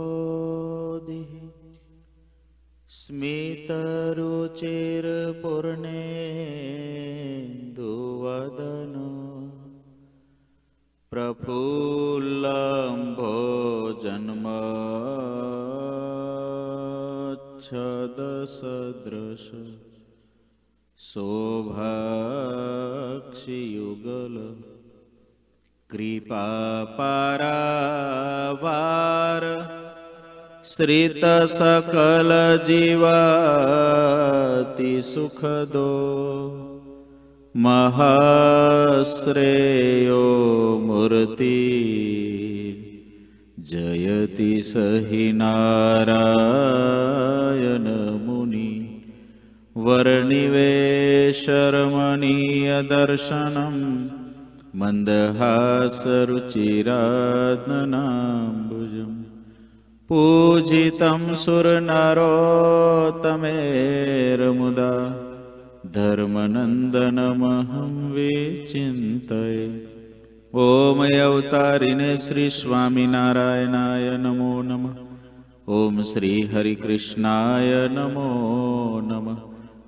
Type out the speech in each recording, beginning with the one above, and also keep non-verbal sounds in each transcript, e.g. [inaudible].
सदानन्दाम्बोधिः स्मितरुचिर्पूर्णेन्दुवदन प्रफुल्लम्भो जन्मच्छदसदृश शोभाक्षियुगल कृपापरावार श्रितसकलजीवति सुखदो महाश्रेयो मूर्ति जयति स सहि नारयनमुनि वर्णिवेशर्मणीयदर्शनम् मन्दहासरुचिरात्मनाम्बुजम्। पूजितं सुरनरोत्तमेर्मुदा धर्मनन्दनमहं विचिन्तये। ॐ अवतारिणे श्रीस्वामिनारायणाय नमो नमः। ॐ श्रीहरिकृष्णाय नमो नमः।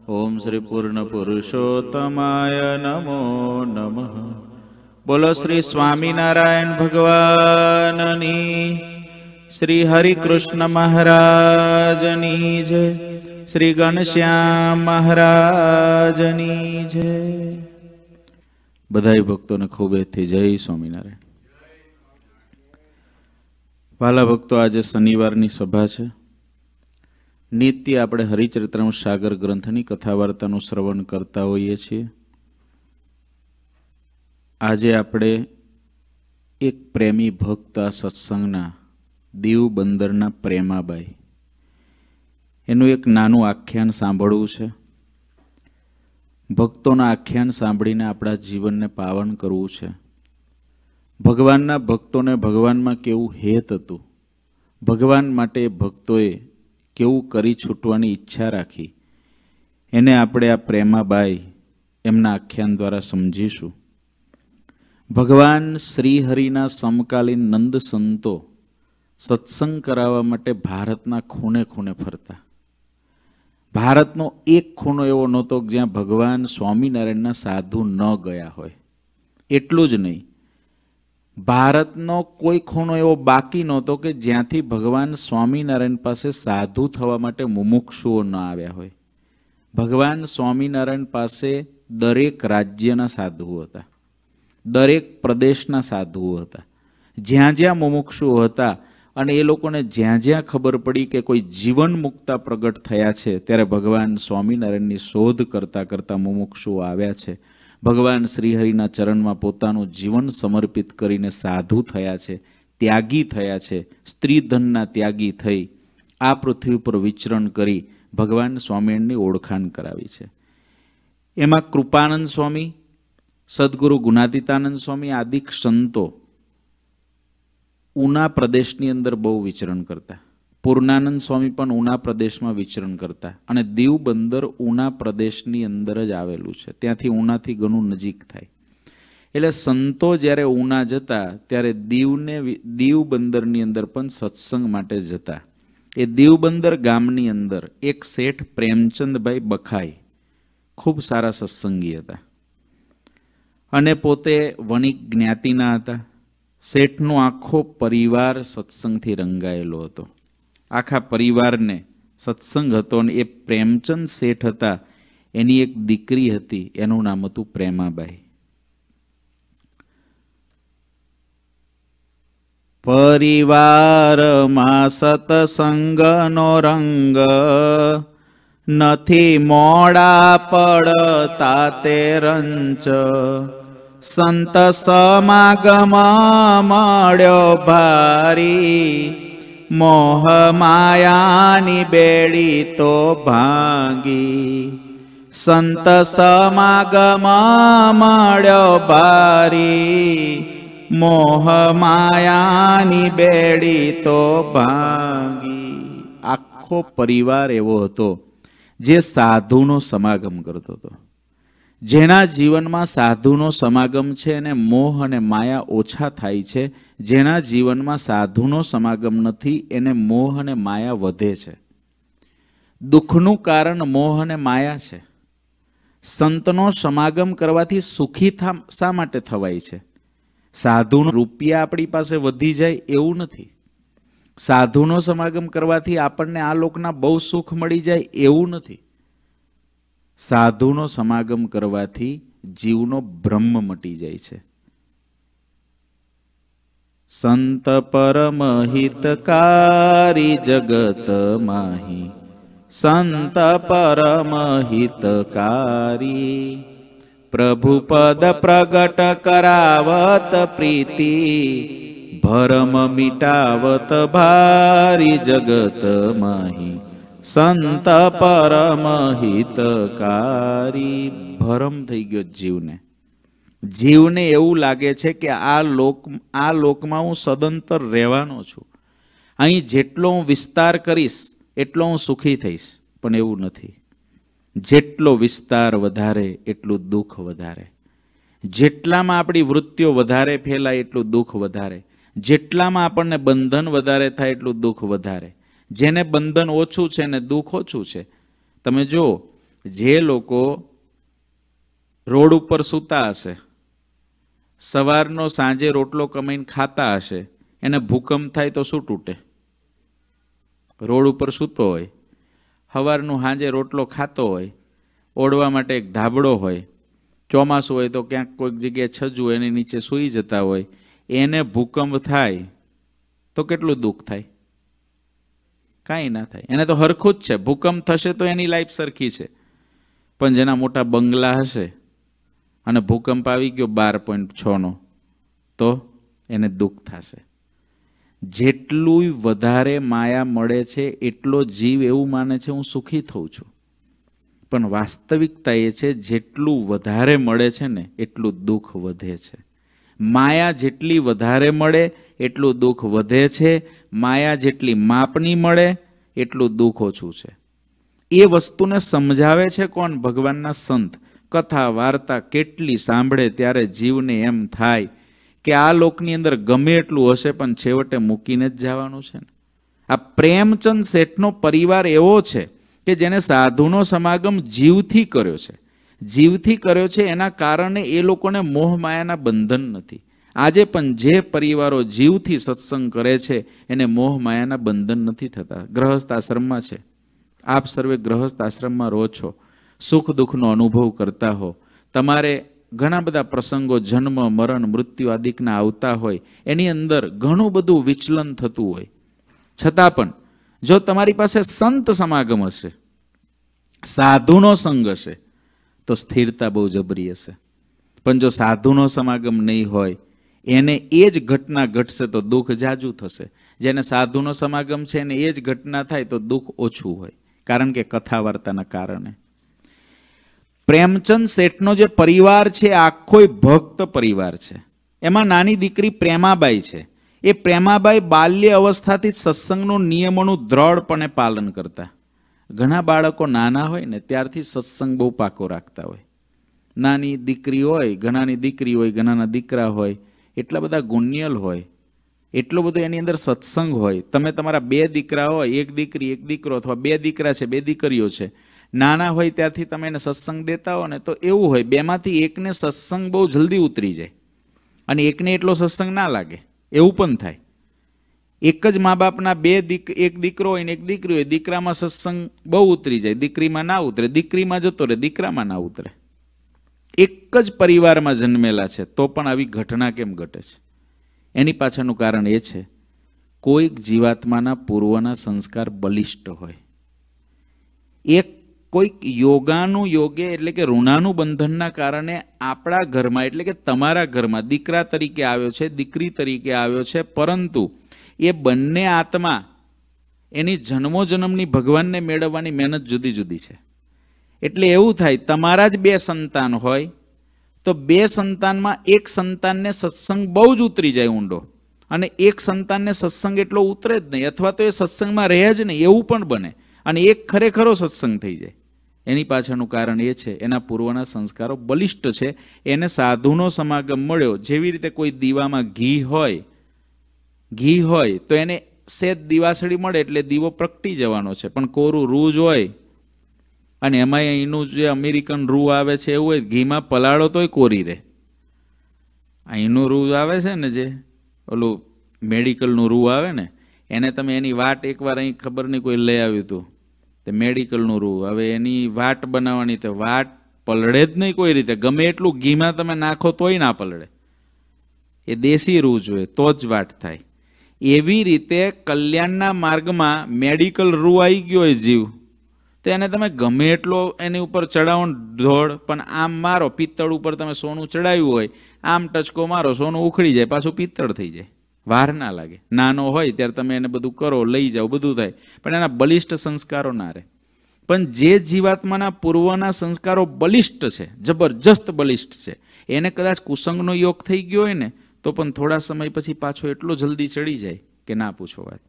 ॐ श्रीपूर्णपुरुषोत्तमाय नमो नमः બોલો શ્રી સ્વામિનારાયણ ભગવાનની, શ્રી હરિકૃષ્ણ મહારાજની જય, શ્રી ઘનશ્યામ મહારાજની જય. બધાય ભક્તોને ખૂબ એથી જય સ્વામિનારાયણ. વાલા ભક્તો, આજે શનિવારની સભા છે. નિત્ય આપણે હરિચરિત્રમ સાગર ગ્રંથની કથા વાર્તાનું શ્રવણ કરતા હોઈએ છીએ. આજે આપણે એક પ્રેમી ભક્ત આ સત્સંગના દીવ બંદરના પ્રેમાબાઈ. એનું એક નાનું આખ્યાન સાંભળવું છે. ભક્તોના આખ્યાન સાંભળીને આપણા જીવનને પાવન કરવું છે. ભગવાનના ભક્તોને ભગવાનમાં કેવું હેત હતું? ભગવાન માટે ભક્તોએ કેવું કરી છૂટવાની ઈચ્છા રાખી? એને આપણે આ પ્રેમાબાઈ એમના આખ્યાન દ્વારા સમજીશું. ભગવાન શ્રીહરિના સમકાલીન નંદ સંતો સત્સંગ કરાવવા માટે ભારતના ખૂણે ખૂણે ફરતા. ભારતનો એક ખૂણો એવો નહોતો જ્યાં ભગવાન સ્વામિનારાયણના સાધુ ન ગયા હોય. એટલું જ નહીં. ભારતનો કોઈ ખૂણો એવો બાકી નહોતો કે જ્યાંથી ભગવાન સ્વામિનારાયણ પાસે સાધુ થવા માટે મુમુક્ષુઓ ન આવ્યા હોય. ભગવાન સ્વામિનારાયણ પાસે દરેક રાજ્યના સાધુઓ હતા. દરેક પ્રદેશના સાધુઓ હતા. જ્યાં જ્યાં મુમુક્ષુઓ હતા અને એ લોકોને જ્યાં જ્યાં ખબર પડી કે કોઈ જીવન મુક્તા પ્રગટ થયા છે, ત્યારે ભગવાન સ્વામિનારાયણની શોધ કરતાં કરતાં મુમુક્ષુઓ આવ્યા છે. ભગવાન શ્રીહરિના ચરણમાં પોતાનું જીવન સમર્પિત કરીને સાધુ થયા છે, ત્યાગી થયા છે સ્ત્રી ધનના ત્યાગી થઈ, આ પૃથ્વી પર વિચરણ કરી ભગવાન સ્વામિનારાયણની ઓળખાણ કરાવી છે. એમાં કૃપાનંદ સ્વામી સદગુરુ ગુણાતીતાનંદ સ્વામી આદિક સંતો ઉના પ્રદેશની અંદર બહુ વિચરણ કરતા. પૂર્ણાનંદ સ્વામી પણ ઉના પ્રદેશમાં વિચરણ કરતા. અને દીવ બંદર ઉના પ્રદેશની અંદર જ આવેલું છે. ત્યાંથી ઉનાથી ઘણું નજીક થાય. એટલે સંતો જ્યારે ઉના જતા, ત્યારે દીવને દીવ બંદરની અંદર પણ સત્સંગ માટે જતા. એ દીવ બંદર ગામની અંદર એક શેઠ પ્રેમચંદભાઈ બખાઈ ખૂબ સારા સત્સંગી હતા. અને પોતે વણિક જ્ઞાતિના હતા. શેઠનો આખો પરિવાર સત્સંગથી રંગાયેલો હતો. આખા પરિવારને સત્સંગ હતો અને એ પ્રેમચંદ શેઠ હતા. એની એક દીકરી હતી. એનું નામ હતું પ્રેમાબાઈ. પરિવારમાં સતસંગનો રંગ નથી, મોડા પડતા તે રંચ. સંત સમાગમ મળ્યો ભારી. મોહ માયાની બેડી તો ભાંગી. સંત સમાગમ મળ્યો ભારી. મોહ માયાની બેડી તો ભાંગી. આખો પરિવાર એવો હતો જે સાધુનો સમાગમ કરતો હતો. જેના જીવનમાં સાધુનો સમાગમ છે અને મોહ અને માયા ઓછા થાય છે, જેના જીવનમાં સાધુનો સમાગમ નથી, એને મોહ અને માયા વધે છે. દુઃખનું કારણ મોહ અને માયા છે. સંતનો સમાગમ કરવાથી સુખી શા માટે થવાય છે? સાધુનો રૂપિયા આપણી પાસે વધી જાય એવું નથી. સાધુનો સમાગમ કરવાથી આપણને આ લોકના બહુ સુખ મળી જાય એવું નથી. સાધુનો સમાગમ કરવાથી જીવનો બ્રહ્મ મટી જાય છે. સંત પરમ હિતકારી જગત માહી, સંત પરમ હિતકારી પ્રભુ પદ પ્રગટ કરાવત પ્રીતિ, ભરમ મિટાવત ભારી જગત માહી સંત પરમ હિતકારી ભરમ થઈ ગયો જીવને. જીવને એવું લાગે છે કે આ લોક, આ લોકમાં હું સદંતર રહેવાનો છું. અહીં જેટલો હું વિસ્તાર કરીશ, એટલો હું સુખી થઈશ, પણ એવું નથી. જેટલો વિસ્તાર વધારે, એટલું દુઃખ વધારે. જેટલામાં આપણી વૃત્તિઓ વધારે ફેલાય, એટલું દુઃખ વધારે. જેટલામાં આપણને બંધન વધારે થાય, એટલું દુઃખ વધારે. જેને બંધન ઓછું છે ને દુઃખ ઓછું છે. તમે જુઓ, જે લોકો રોડ ઉપર સૂતા હશે, સવારનો સાંજે રોટલો કમાઈને ખાતા હશે, એને ભૂકંપ થાય તો શું તૂટે? રોડ ઉપર સૂતો હોય સવારનું સાંજે રોટલો ખાતો હોય ઓઢવા માટે એક ધાબળો હોય, ચોમાસું હોય તો ક્યાંક કોઈક જગ્યાએ છજું એની નીચે સૂઈ જતા હોય, એને ભૂકંપ થાય તો કેટલું દુઃખ થાય? કાંઈ ના થાય. એને તો હરખું જ છે. ભૂકંપ થશે તો એની લાઈફ સરખી છે. પણ જેના મોટા બંગલા હશે અને ભૂકંપ આવી ગયો બાર પોઈન્ટ છનો તો એને દુઃખ થશે. જેટલું વધારે માયા મળે છે, એટલો જીવ એવું માને છે, હું સુખી થઉં છું. પણ વાસ્તવિકતા એ છે, જેટલું વધારે મળે છે ને, એટલું દુઃખ વધે છે. માયા જેટલી વધારે મળે, એટલું દુઃખ વધે છે. માયા જેટલી માપની મળે, એટલું દુઃખ ઓછું છે. એ વસ્તુને સમજાવે છે કોણ? ભગવાનના સંત. કથા, વાર્તા કેટલી સાંભળે ત્યારે જીવને એમ થાય કે આ લોકની અંદર ગમે એટલું હશે, પણ છેવટે મૂકીને જ જવાનું છે ને. આ પ્રેમચંદ શેઠનો પરિવાર એવો છે કે જેને સાધુનો સમાગમ જીવથી કર્યો છે. જીવથી કર્યો છે, એના કારણે એ લોકોને મોહ માયાના બંધન નથી. આજે પણ જે પરિવારો જીવથી સત્સંગ કરે છે, એને મોહ માયાના બંધન નથી થતા. ગ્રહસ્થ આશ્રમમાં છે. આપ સર્વે ગ્રહસ્થ આશ્રમમાં રહો છો. સુખ દુઃખનો અનુભવ કરતા હો. તમારે ઘણા બધા પ્રસંગો, જન્મ, મરણ, મૃત્યુ આદિકના આવતા હોય, એની અંદર ઘણું બધું વિચલન થતું હોય. છતાં પણ, જો તમારી પાસે સંત સમાગમ હશે, સાધુનો સંગ હશે તો સ્થિરતા બહુ જબરી હશે. પણ જો સાધુનો સમાગમ નહીં હોય, એને એ જ ઘટના ઘટશે તો દુઃખ જાજુ થશે. જેને સાધુનો સમાગમ છે એને એ જ ઘટના થાય તો દુઃખ ઓછું હોય, કારણ કે કથા વાર્તાના કારણે. પ્રેમચંદ શેઠનો જે પરિવાર છે આખોય ભક્ત પરિવાર છે. એમાં નાની દીકરી પ્રેમાબાઈ છે. એ પ્રેમાબાઈ બાલ્ય અવસ્થાથી સત્સંગનું નિયમોનું દ્રઢપણે પાલન કરતા. ઘણા બાળકો નાના હોય ને ત્યારથી સત્સંગ બહુ પાકો રાખતા હોય. નાની દીકરી હોય, ઘણાની દીકરી હોય, ઘણાના દીકરા હોય, એટલા બધા ગુણ્યલ હોય, એટલો બધો એની અંદર સત્સંગ હોય. તમે તમારા બે દીકરા હોય, એક દીકરી, એક દીકરો અથવા બે દીકરા છે, બે દીકરીઓ છે, નાના હોય ત્યારથી તમે એને સત્સંગ દેતા હો ને તો એવું હોય, બેમાંથી એકને સત્સંગ બહુ જલ્દી ઉતરી જાય. અને એકને એટલો સત્સંગ ના લાગે. એવું પણ થાય. એક જ મા બાપના બે દીક, એક દીકરો હોય ને એક દીકરી હોય, દીકરામાં સત્સંગ બહુ ઉતરી જાય. દીકરીમાં ના ઉતરે, દીકરીમાં જતો રહે, દીકરામાં ના ઉતરે. એક જ પરિવારમાં જન્મેલા છે, તો પણ આવી ઘટના કેમ ઘટે છે? એની પાછળનું કારણ એ છે, કોઈક જીવાત્માના પૂર્વના સંસ્કાર બલિષ્ઠ હોય. એક કોઈક યોગાનું યોગે એટલે કે ઋણાનું બંધનના કારણે આપણા ઘરમાં, એટલે કે તમારા ઘરમાં દીકરા તરીકે આવ્યો છે, દીકરી તરીકે આવ્યો છે, પરંતુ એ બંને આત્મા એની જન્મો જન્મની ભગવાનને મેળવવાની મહેનત જુદી જુદી છે. એટલે એવું થાય, તમારા જ બે સંતાન હોય, તો બે સંતાનમાં એક સંતાનને સત્સંગ બહુ જ ઉતરી જાય ઊંડો. અને એક સંતાનને સત્સંગ એટલો ઉતરે જ નહીં, અથવા તો એ સત્સંગમાં રહે જ નહીં, એવું પણ બને. અને એક ખરેખરો સત્સંગ થઈ જાય. એની પાછળનું કારણ એ છે, એના પૂર્વના સંસ્કારો બલિષ્ઠ છે, એને સાધુનો સમાગમ મળ્યો. જેવી રીતે કોઈ દીવામાં ઘી હોય ઘી હોય તો એને સેજ દીવાસળી મળે એટલે દીવો પ્રગટી જવાનો છે. પણ કોરું રૂ જ હોય અને એમાં અહીંનું જે અમેરિકન રૂ આવે છે એવું હોય, ઘીમાં પલાળો તોય કોરી રહે. અહીંનું રૂ આવે છે ને જે ઓલું મેડિકલનું રૂ આવે ને, એને તમે એની વાટ એકવાર અહીં ખબર નહીં કોઈ લઈ આવ્યું હતું. તે મેડિકલનું રૂ. હવે એની વાટ બનાવવાની તો વાટ પલળે જ નહીં કોઈ રીતે. ગમે એટલું ઘીમાં તમે નાખો તોય ના પલળે. એ દેશી રૂ જોઈએ તો જ વાટ થાય. એવી રીતે કલ્યાણના માર્ગમાં મેડિકલ રૂ આવી ગયો હોય જીવ. તો એને તમે ગમે એટલો એની ઉપર ચડાવો ધોળ, પણ આમ મારો, પિત્તળ ઉપર તમે સોનું ચડાવ્યું હોય, આમ ટચકો મારો, સોનું ઉખડી જાય, પાછું પિત્તળ થઈ જાય. વાર ના લાગે. નાનો હોય ત્યારે તમે એને બધું કરો, લઈ જાઓ, બધું થાય. પણ એના બલિષ્ઠ સંસ્કારો ના રહે. પણ જે જીવાત્માના પૂર્વના સંસ્કારો બલિષ્ઠ છે, જબરજસ્ત બલિષ્ઠ છે, એને કદાચ કુસંગનો યોગ થઈ ગયો હોય ને તો પણ થોડા સમય પછી પાછો એટલો જલ્દી ચડી જાય કે ના પૂછો વાત.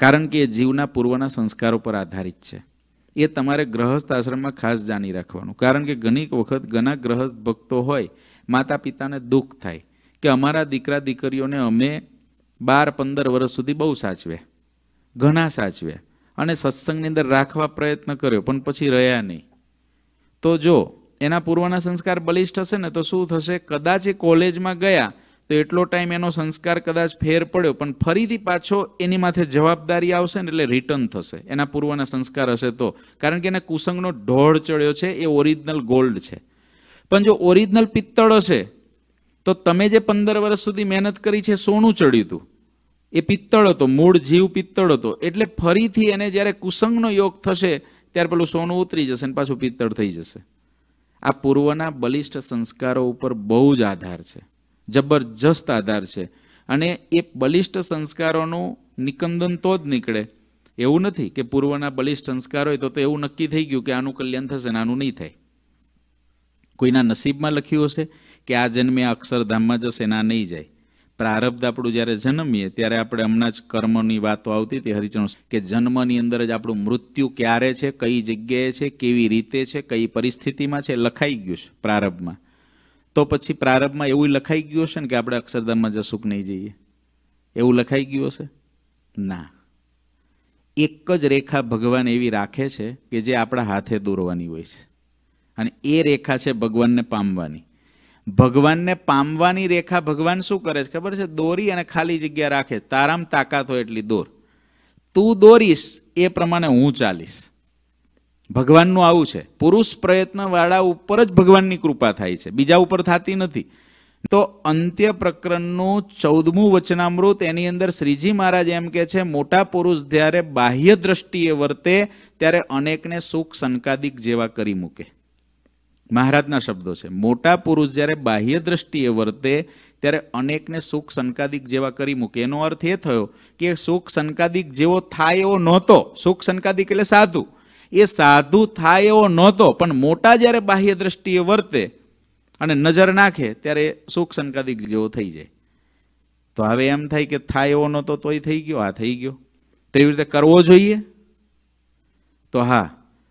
કારણ કે એ જીવના પૂર્વના સંસ્કારો પર આધારિત છે. એ તમારે ગ્રહસ્થ આશ્રમમાં ખાસ જાણી રાખવાનું. કારણ કે ઘણી વખત ઘણા ગ્રહસ્થ ભક્તો હોય, માતા પિતાને દુઃખ થાય કે અમારા દીકરા દીકરીઓને અમે બાર પંદર વર્ષ સુધી બહુ સાચવ્યા, ઘણા સાચવ્યા અને સત્સંગની અંદર રાખવા પ્રયત્ન કર્યો પણ પછી રહ્યા નહીં. તો જો એના પૂર્વના સંસ્કાર બલિષ્ઠ હશે ને તો શું થશે? કદાચ એ કોલેજમાં ગયા તો એટલો ટાઈમ એનો સંસ્કાર કદાચ ફેર પડ્યો, પણ ફરીથી પાછો એની માથે જવાબદારી આવશે ને એટલે રિટર્ન થશે. એના પૂર્વના સંસ્કાર હશે તો. કારણ કે એને કુસંગનો ઢોળ ચડ્યો છે, એ ઓરિજિનલ ગોલ્ડ છે. પણ જો ઓરિજિનલ પિત્તળ હશે, તો તમે જે પંદર વર્ષ સુધી મહેનત કરી છે, સોનું ચડ્યું હતું. એ પિત્તળ હતો, મૂળ જીવ પિત્તળ હતો. એટલે ફરીથી એને જ્યારે કુસંગનો યોગ થશે, ત્યારે પેલું સોનું ઉતરી જશે ને પાછું પિત્તળ થઈ જશે. આ પૂર્વના બલિષ્ઠ સંસ્કારો ઉપર બહુ જ આધાર છે. જબરજસ્ત આધાર છે. અને એ બલિષ્ઠ સંસ્કારોનું નિકંદન તો જ નીકળે. એવું નથી કે પૂર્વના બલિષ્ઠ સંસ્કાર હોય તો તો એવું નક્કી થઈ ગયું કે આનું કલ્યાણ થશે ને આનું નહીં થાય. કોઈના નસીબમાં લખ્યું હશે કે આ જન્મે અક્ષરધામમાં જશે ના નહીં જાય. પ્રારબ્ધ આપણું જ્યારે જન્મીએ, ત્યારે આપણે હમણાં જ કર્મની વાતો આવતી હતી હરિચરણ કે જન્મની અંદર જ આપણું મૃત્યુ ક્યારે છે, કઈ જગ્યાએ છે, કેવી રીતે છે, કઈ પરિસ્થિતિમાં છે, લખાઈ ગયું છે પ્રારબ્ધમાં. તો પછી પ્રારબ્ધમાં એવું લખાઈ ગયું હશે ને કે આપણે અક્ષરધામમાં જશું કે નહીં જઈએ? એવું લખાઈ ગયું હશે? ના. એક જ રેખા ભગવાન એવી રાખે છે કે જે આપણા હાથે દોરવાની હોય છે. અને એ રેખા છે ભગવાનને પામવાની. ભગવાનને પામવાની રેખા ભગવાન શું કરે છે? ખબર છે? દોરી અને ખાલી જગ્યા રાખે તારામ તાકાત હોય એટલી દોર. તું દોરીશ, એ પ્રમાણે હું ચાલીશ. ભગવાનનું આવું છે. પુરુષ પ્રયત્નવાળા ઉપર જ ભગવાનની કૃપા થાય છે. બીજા ઉપર થતી નથી. તો અંત્ય પ્રકરણનું ચૌદમું વચનામૃત એની અંદર શ્રીજી મહારાજ એમ કે છે, મોટા પુરુષ જ્યારે બાહ્ય દ્રષ્ટિએ વર્તે, ત્યારે અનેકને સુખ સંકાદિક જેવા કરી મૂકે. મહારાજના શબ્દો છે. મોટા પુરુષ જ્યારે બાહ્ય દ્રષ્ટિએ વર્તે, ત્યારે અનેકને સુખ સંકાદિક જેવા કરી મૂકે. એનો અર્થ એ થયો કે સુખ સંકાદિક જેવો થાય એવો નહોતો. સુખ સંકાદિક એટલે સાધુ. એ સાધુ થાય એવો નહોતો, પણ મોટા જ્યારે બાહ્ય દ્રષ્ટિએ વર્તે અને નજર નાખે, ત્યારે સુખ સંકાદિક જેવો થઈ જાય. તો હવે એમ થાય કે થાય એવો નહોતો, તોય થઈ ગયો, આ થઈ ગયો. તેવી રીતે કરવો જોઈએ? તો હા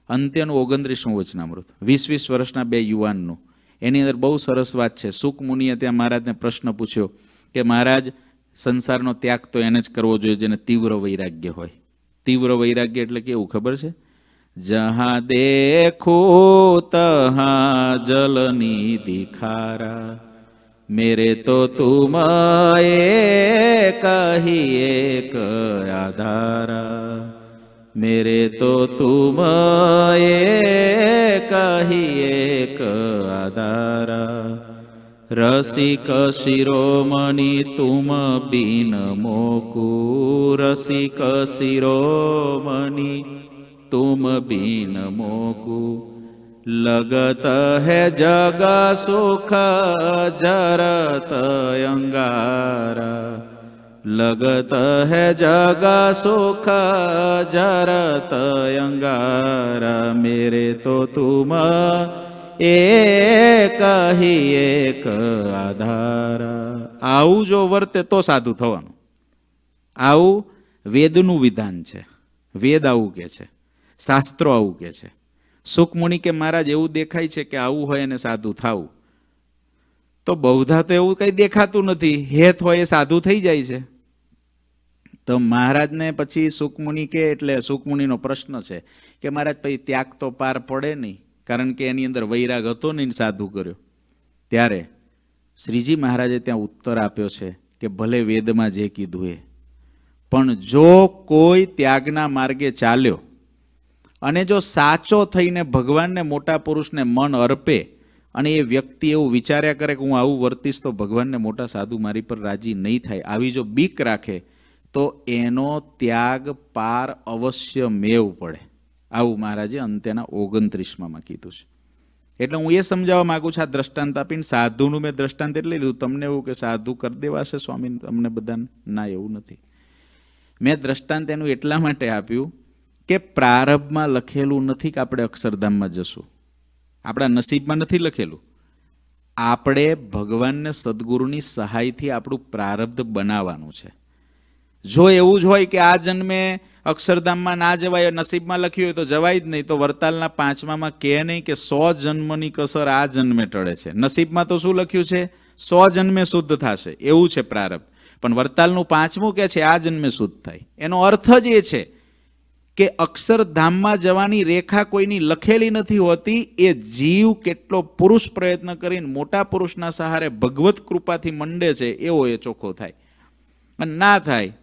અંત્યનું ઓગણત્રીસમું વચનામૃત. વીસ વીસ વર્ષના બે યુવાનનું. એની અંદર બહુ સરસ વાત છે. સુખમુનિએ ત્યાં મહારાજને પ્રશ્ન પૂછ્યો કે મહારાજ, સંસારનો ત્યાગ તો એને જ કરવો જોઈએ જેને તીવ્ર વૈરાગ્ય હોય. તીવ્ર વૈરાગ્ય એટલે કેવું ખબર છે? જહા દેખો તહા જલની દિખારા મેરે તો તુમ એક કહી એક આધારા मेरे तो तुम एक ही एक आधारा। रसिक शिरोमणि तुम बिन मोकु। रसिक शिरोमणि तुम बिन मोकु। लगत है जग सुख जरत अंगारा लगत है जग सुख जरत अंगारा मेरे तो तुम એક ही એક આધારા આવું જો વર્તે તો સાધુ થવાનું આવું વેદનું વિધાન છે વેદ આવું કે છે શાસ્ત્રો આવું કે છે સુખમુનિ કે મહારાજ એવું દેખાય છે કે આવું હોય અને સાધુ થાવું તો બહુધા તો એવું કંઈ દેખાતું નથી હેત હોય એ સાધુ થઈ જાય છે તો મહારાજને પછી સુખમુનિ કે, એટલે સુખમુનિનો પ્રશ્ન છે કે મહારાજ, પછી ત્યાગ તો પાર પડે નહીં. કારણ કે એની અંદર વૈરાગ હતો નહીં સાધુ કર્યો. ત્યારે શ્રીજી મહારાજે ત્યાં ઉત્તર આપ્યો છે કે, ભલે વેદમાં જે કીધું એ, પણ જો કોઈ ત્યાગના માર્ગે ચાલ્યો અને જો સાચો થઈને ભગવાનને મોટા પુરુષને મન અર્પે અને એ વ્યક્તિ એવું વિચાર્યા કરે કે હું આવું વર્તીશ, તો ભગવાનને મોટા સાધુ મારી પર રાજી નહીં થાય. આવી જો બીક રાખે તો એનો ત્યાગ પાર અવશ્ય મેવ પડે. આવું મહારાજે અંત્યના ઓગણત્રીસમાં કીધું છે. એટલે હું એ સમજાવવા માગું છું, આ દ્રષ્ટાંત આપીને સાધુનું મેં દ્રષ્ટાંત એટલે લીધું. તમને એવું કે સાધુ કરી દેવાશે સ્વામી, અમને બધાને? ના, એવું નથી. મેં દ્રષ્ટાંત એનું એટલા માટે આપ્યું કે પ્રારંભમાં લખેલું નથી કે આપણે અક્ષરધામમાં જશું. આપણા નસીબમાં નથી લખેલું. આપણે ભગવાનને સદગુરુની સહાયથી આપણું પ્રારબ્ધ બનાવવાનું છે. જો એવું જ હોય કે આ જન્મે અક્ષરધામમાં ના જવાય, નસીબમાં લખ્યું હોય તો જવાય જ નહીં. તો વરતાલના પાંચમામાં કહે નહીં કે સો જન્મની કસર આ જન્મે ટળે છે. નસીબમાં તો શું લખ્યું છે? સો જન્મે શુદ્ધ થશે. એવું છે પ્રારબ્ધ પણ વરતાલનું પાંચમું કે છે, આ જન્મે શુદ્ધ થાય. એનો અર્થ જ એ છે કે અક્ષરધામમાં જવાની રેખા કોઈની લખેલી નથી હોતી, એ જીવ કેટલો પુરુષ પ્રયત્ન કરીને મોટા પુરુષના સહારે ભગવત કૃપાથી મંડે છે, એવો એ ચોખ્ખો થાય. અને ના થાય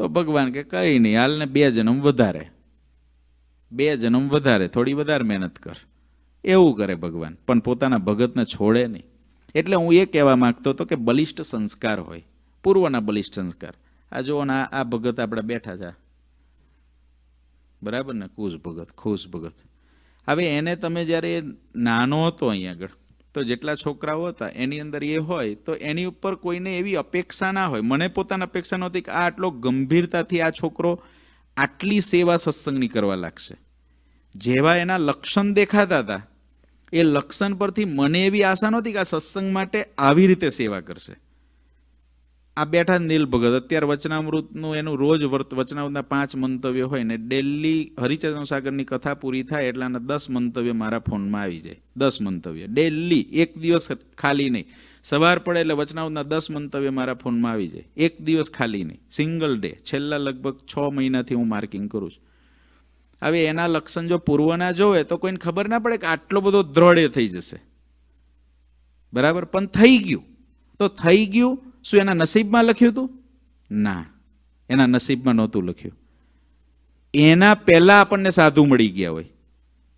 તો ભગવાન કે કંઈ નહીં, હાલને બે જન્મ વધારે. બે જન્મ વધારે, થોડી વધારે મહેનત કર. એવું કરે ભગવાન, પણ પોતાના ભગતને છોડે નહીં. એટલે હું એ કહેવા માંગતો હતો કે બલિષ્ઠ સંસ્કાર હોય, પૂર્વના બલિષ્ઠ સંસ્કાર. આ જુઓ ને, આ ભગત આપણે બેઠા છે. બરાબર ને? કુશ ભગત, ખુશ ભગત. હવે એને તમે જ્યારે નાનો હતો અહીં આગળ તો જેટલા છોકરાઓ હતા, એની અંદર એ હોય, તો એની ઉપર કોઈને એવી અપેક્ષા ના હોય. મને પોતાની અપેક્ષા નહોતી કે આ આટલો ગંભીરતાથી આ છોકરો આટલી સેવા સત્સંગની કરવા લાગશે. જેવા એના લક્ષણ દેખાતા હતા, એ લક્ષણ પરથી મને એવી આશા નહોતી કે આ સત્સંગ માટે આવી રીતે સેવા કરશે. આ બેઠા નીલ ભગત. અત્યારે વચનામૃતનું એનું રોજ વર્ત, વચનામૃતના પાંચ મંતવ્ય હોય ને, ડેલી હરિચરણ સાગરની કથા પૂરી થાય એટલાના દસ મંતવ્ય મારા ફોનમાં આવી જાય. દસ મંતવ્ય. ડેલી. એક દિવસ ખાલી નહીં. સવાર પડે એટલે વચનામૃતના દસ મંતવ્ય મારા ફોનમાં આવી જાય. એક દિવસ ખાલી નહીં. Single day. છેલ્લા લગભગ છ મહિનાથી હું માર્કિંગ કરું છું. હવે એના લક્ષણ જો પૂર્વના જોવે તો કોઈને ખબર ના પડે કે આટલો બધો દ્રઢ થઈ જશે. બરાબર? પણ થઈ ગયું. તો થઈ ગયું શું એના નસીબમાં લખ્યું હતું? ના, એના નસીબમાં નહોતું લખ્યું. એના પહેલા આપણને સાધુ મળી ગયા હોય.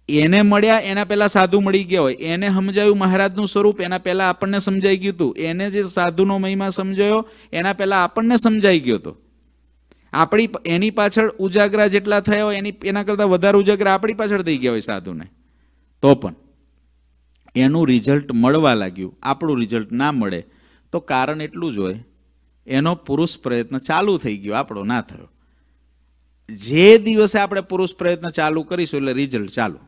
એને મળ્યા, એના પહેલા સાધુ મળી ગયા હોય. એને સમજાયું મહારાજનું સ્વરૂપ, એના પહેલા આપણને સમજાઈ ગયું હતું. એને જે સાધુનો મહિમા સમજાયો, એના પહેલા આપણને સમજાઈ ગયો હતો. આપણી એની પાછળ ઉજાગરા જેટલા થયા હોય, એની, એના કરતાં વધારે ઉજાગરા આપણી પાછળ થઈ ગયા હોય સાધુને. તો પણ એનું રિઝલ્ટ મળવા લાગ્યું. આપણું રિઝલ્ટ ના મળે. તો કારણ એટલું જ હોય, એનો પુરુષ પ્રયત્ન ચાલુ થઈ ગયો, આપણો ના થયો. જે દિવસે આપણે પુરુષ પ્રયત્ન ચાલુ કરીશું એટલે રિઝલ્ટ ચાલુ.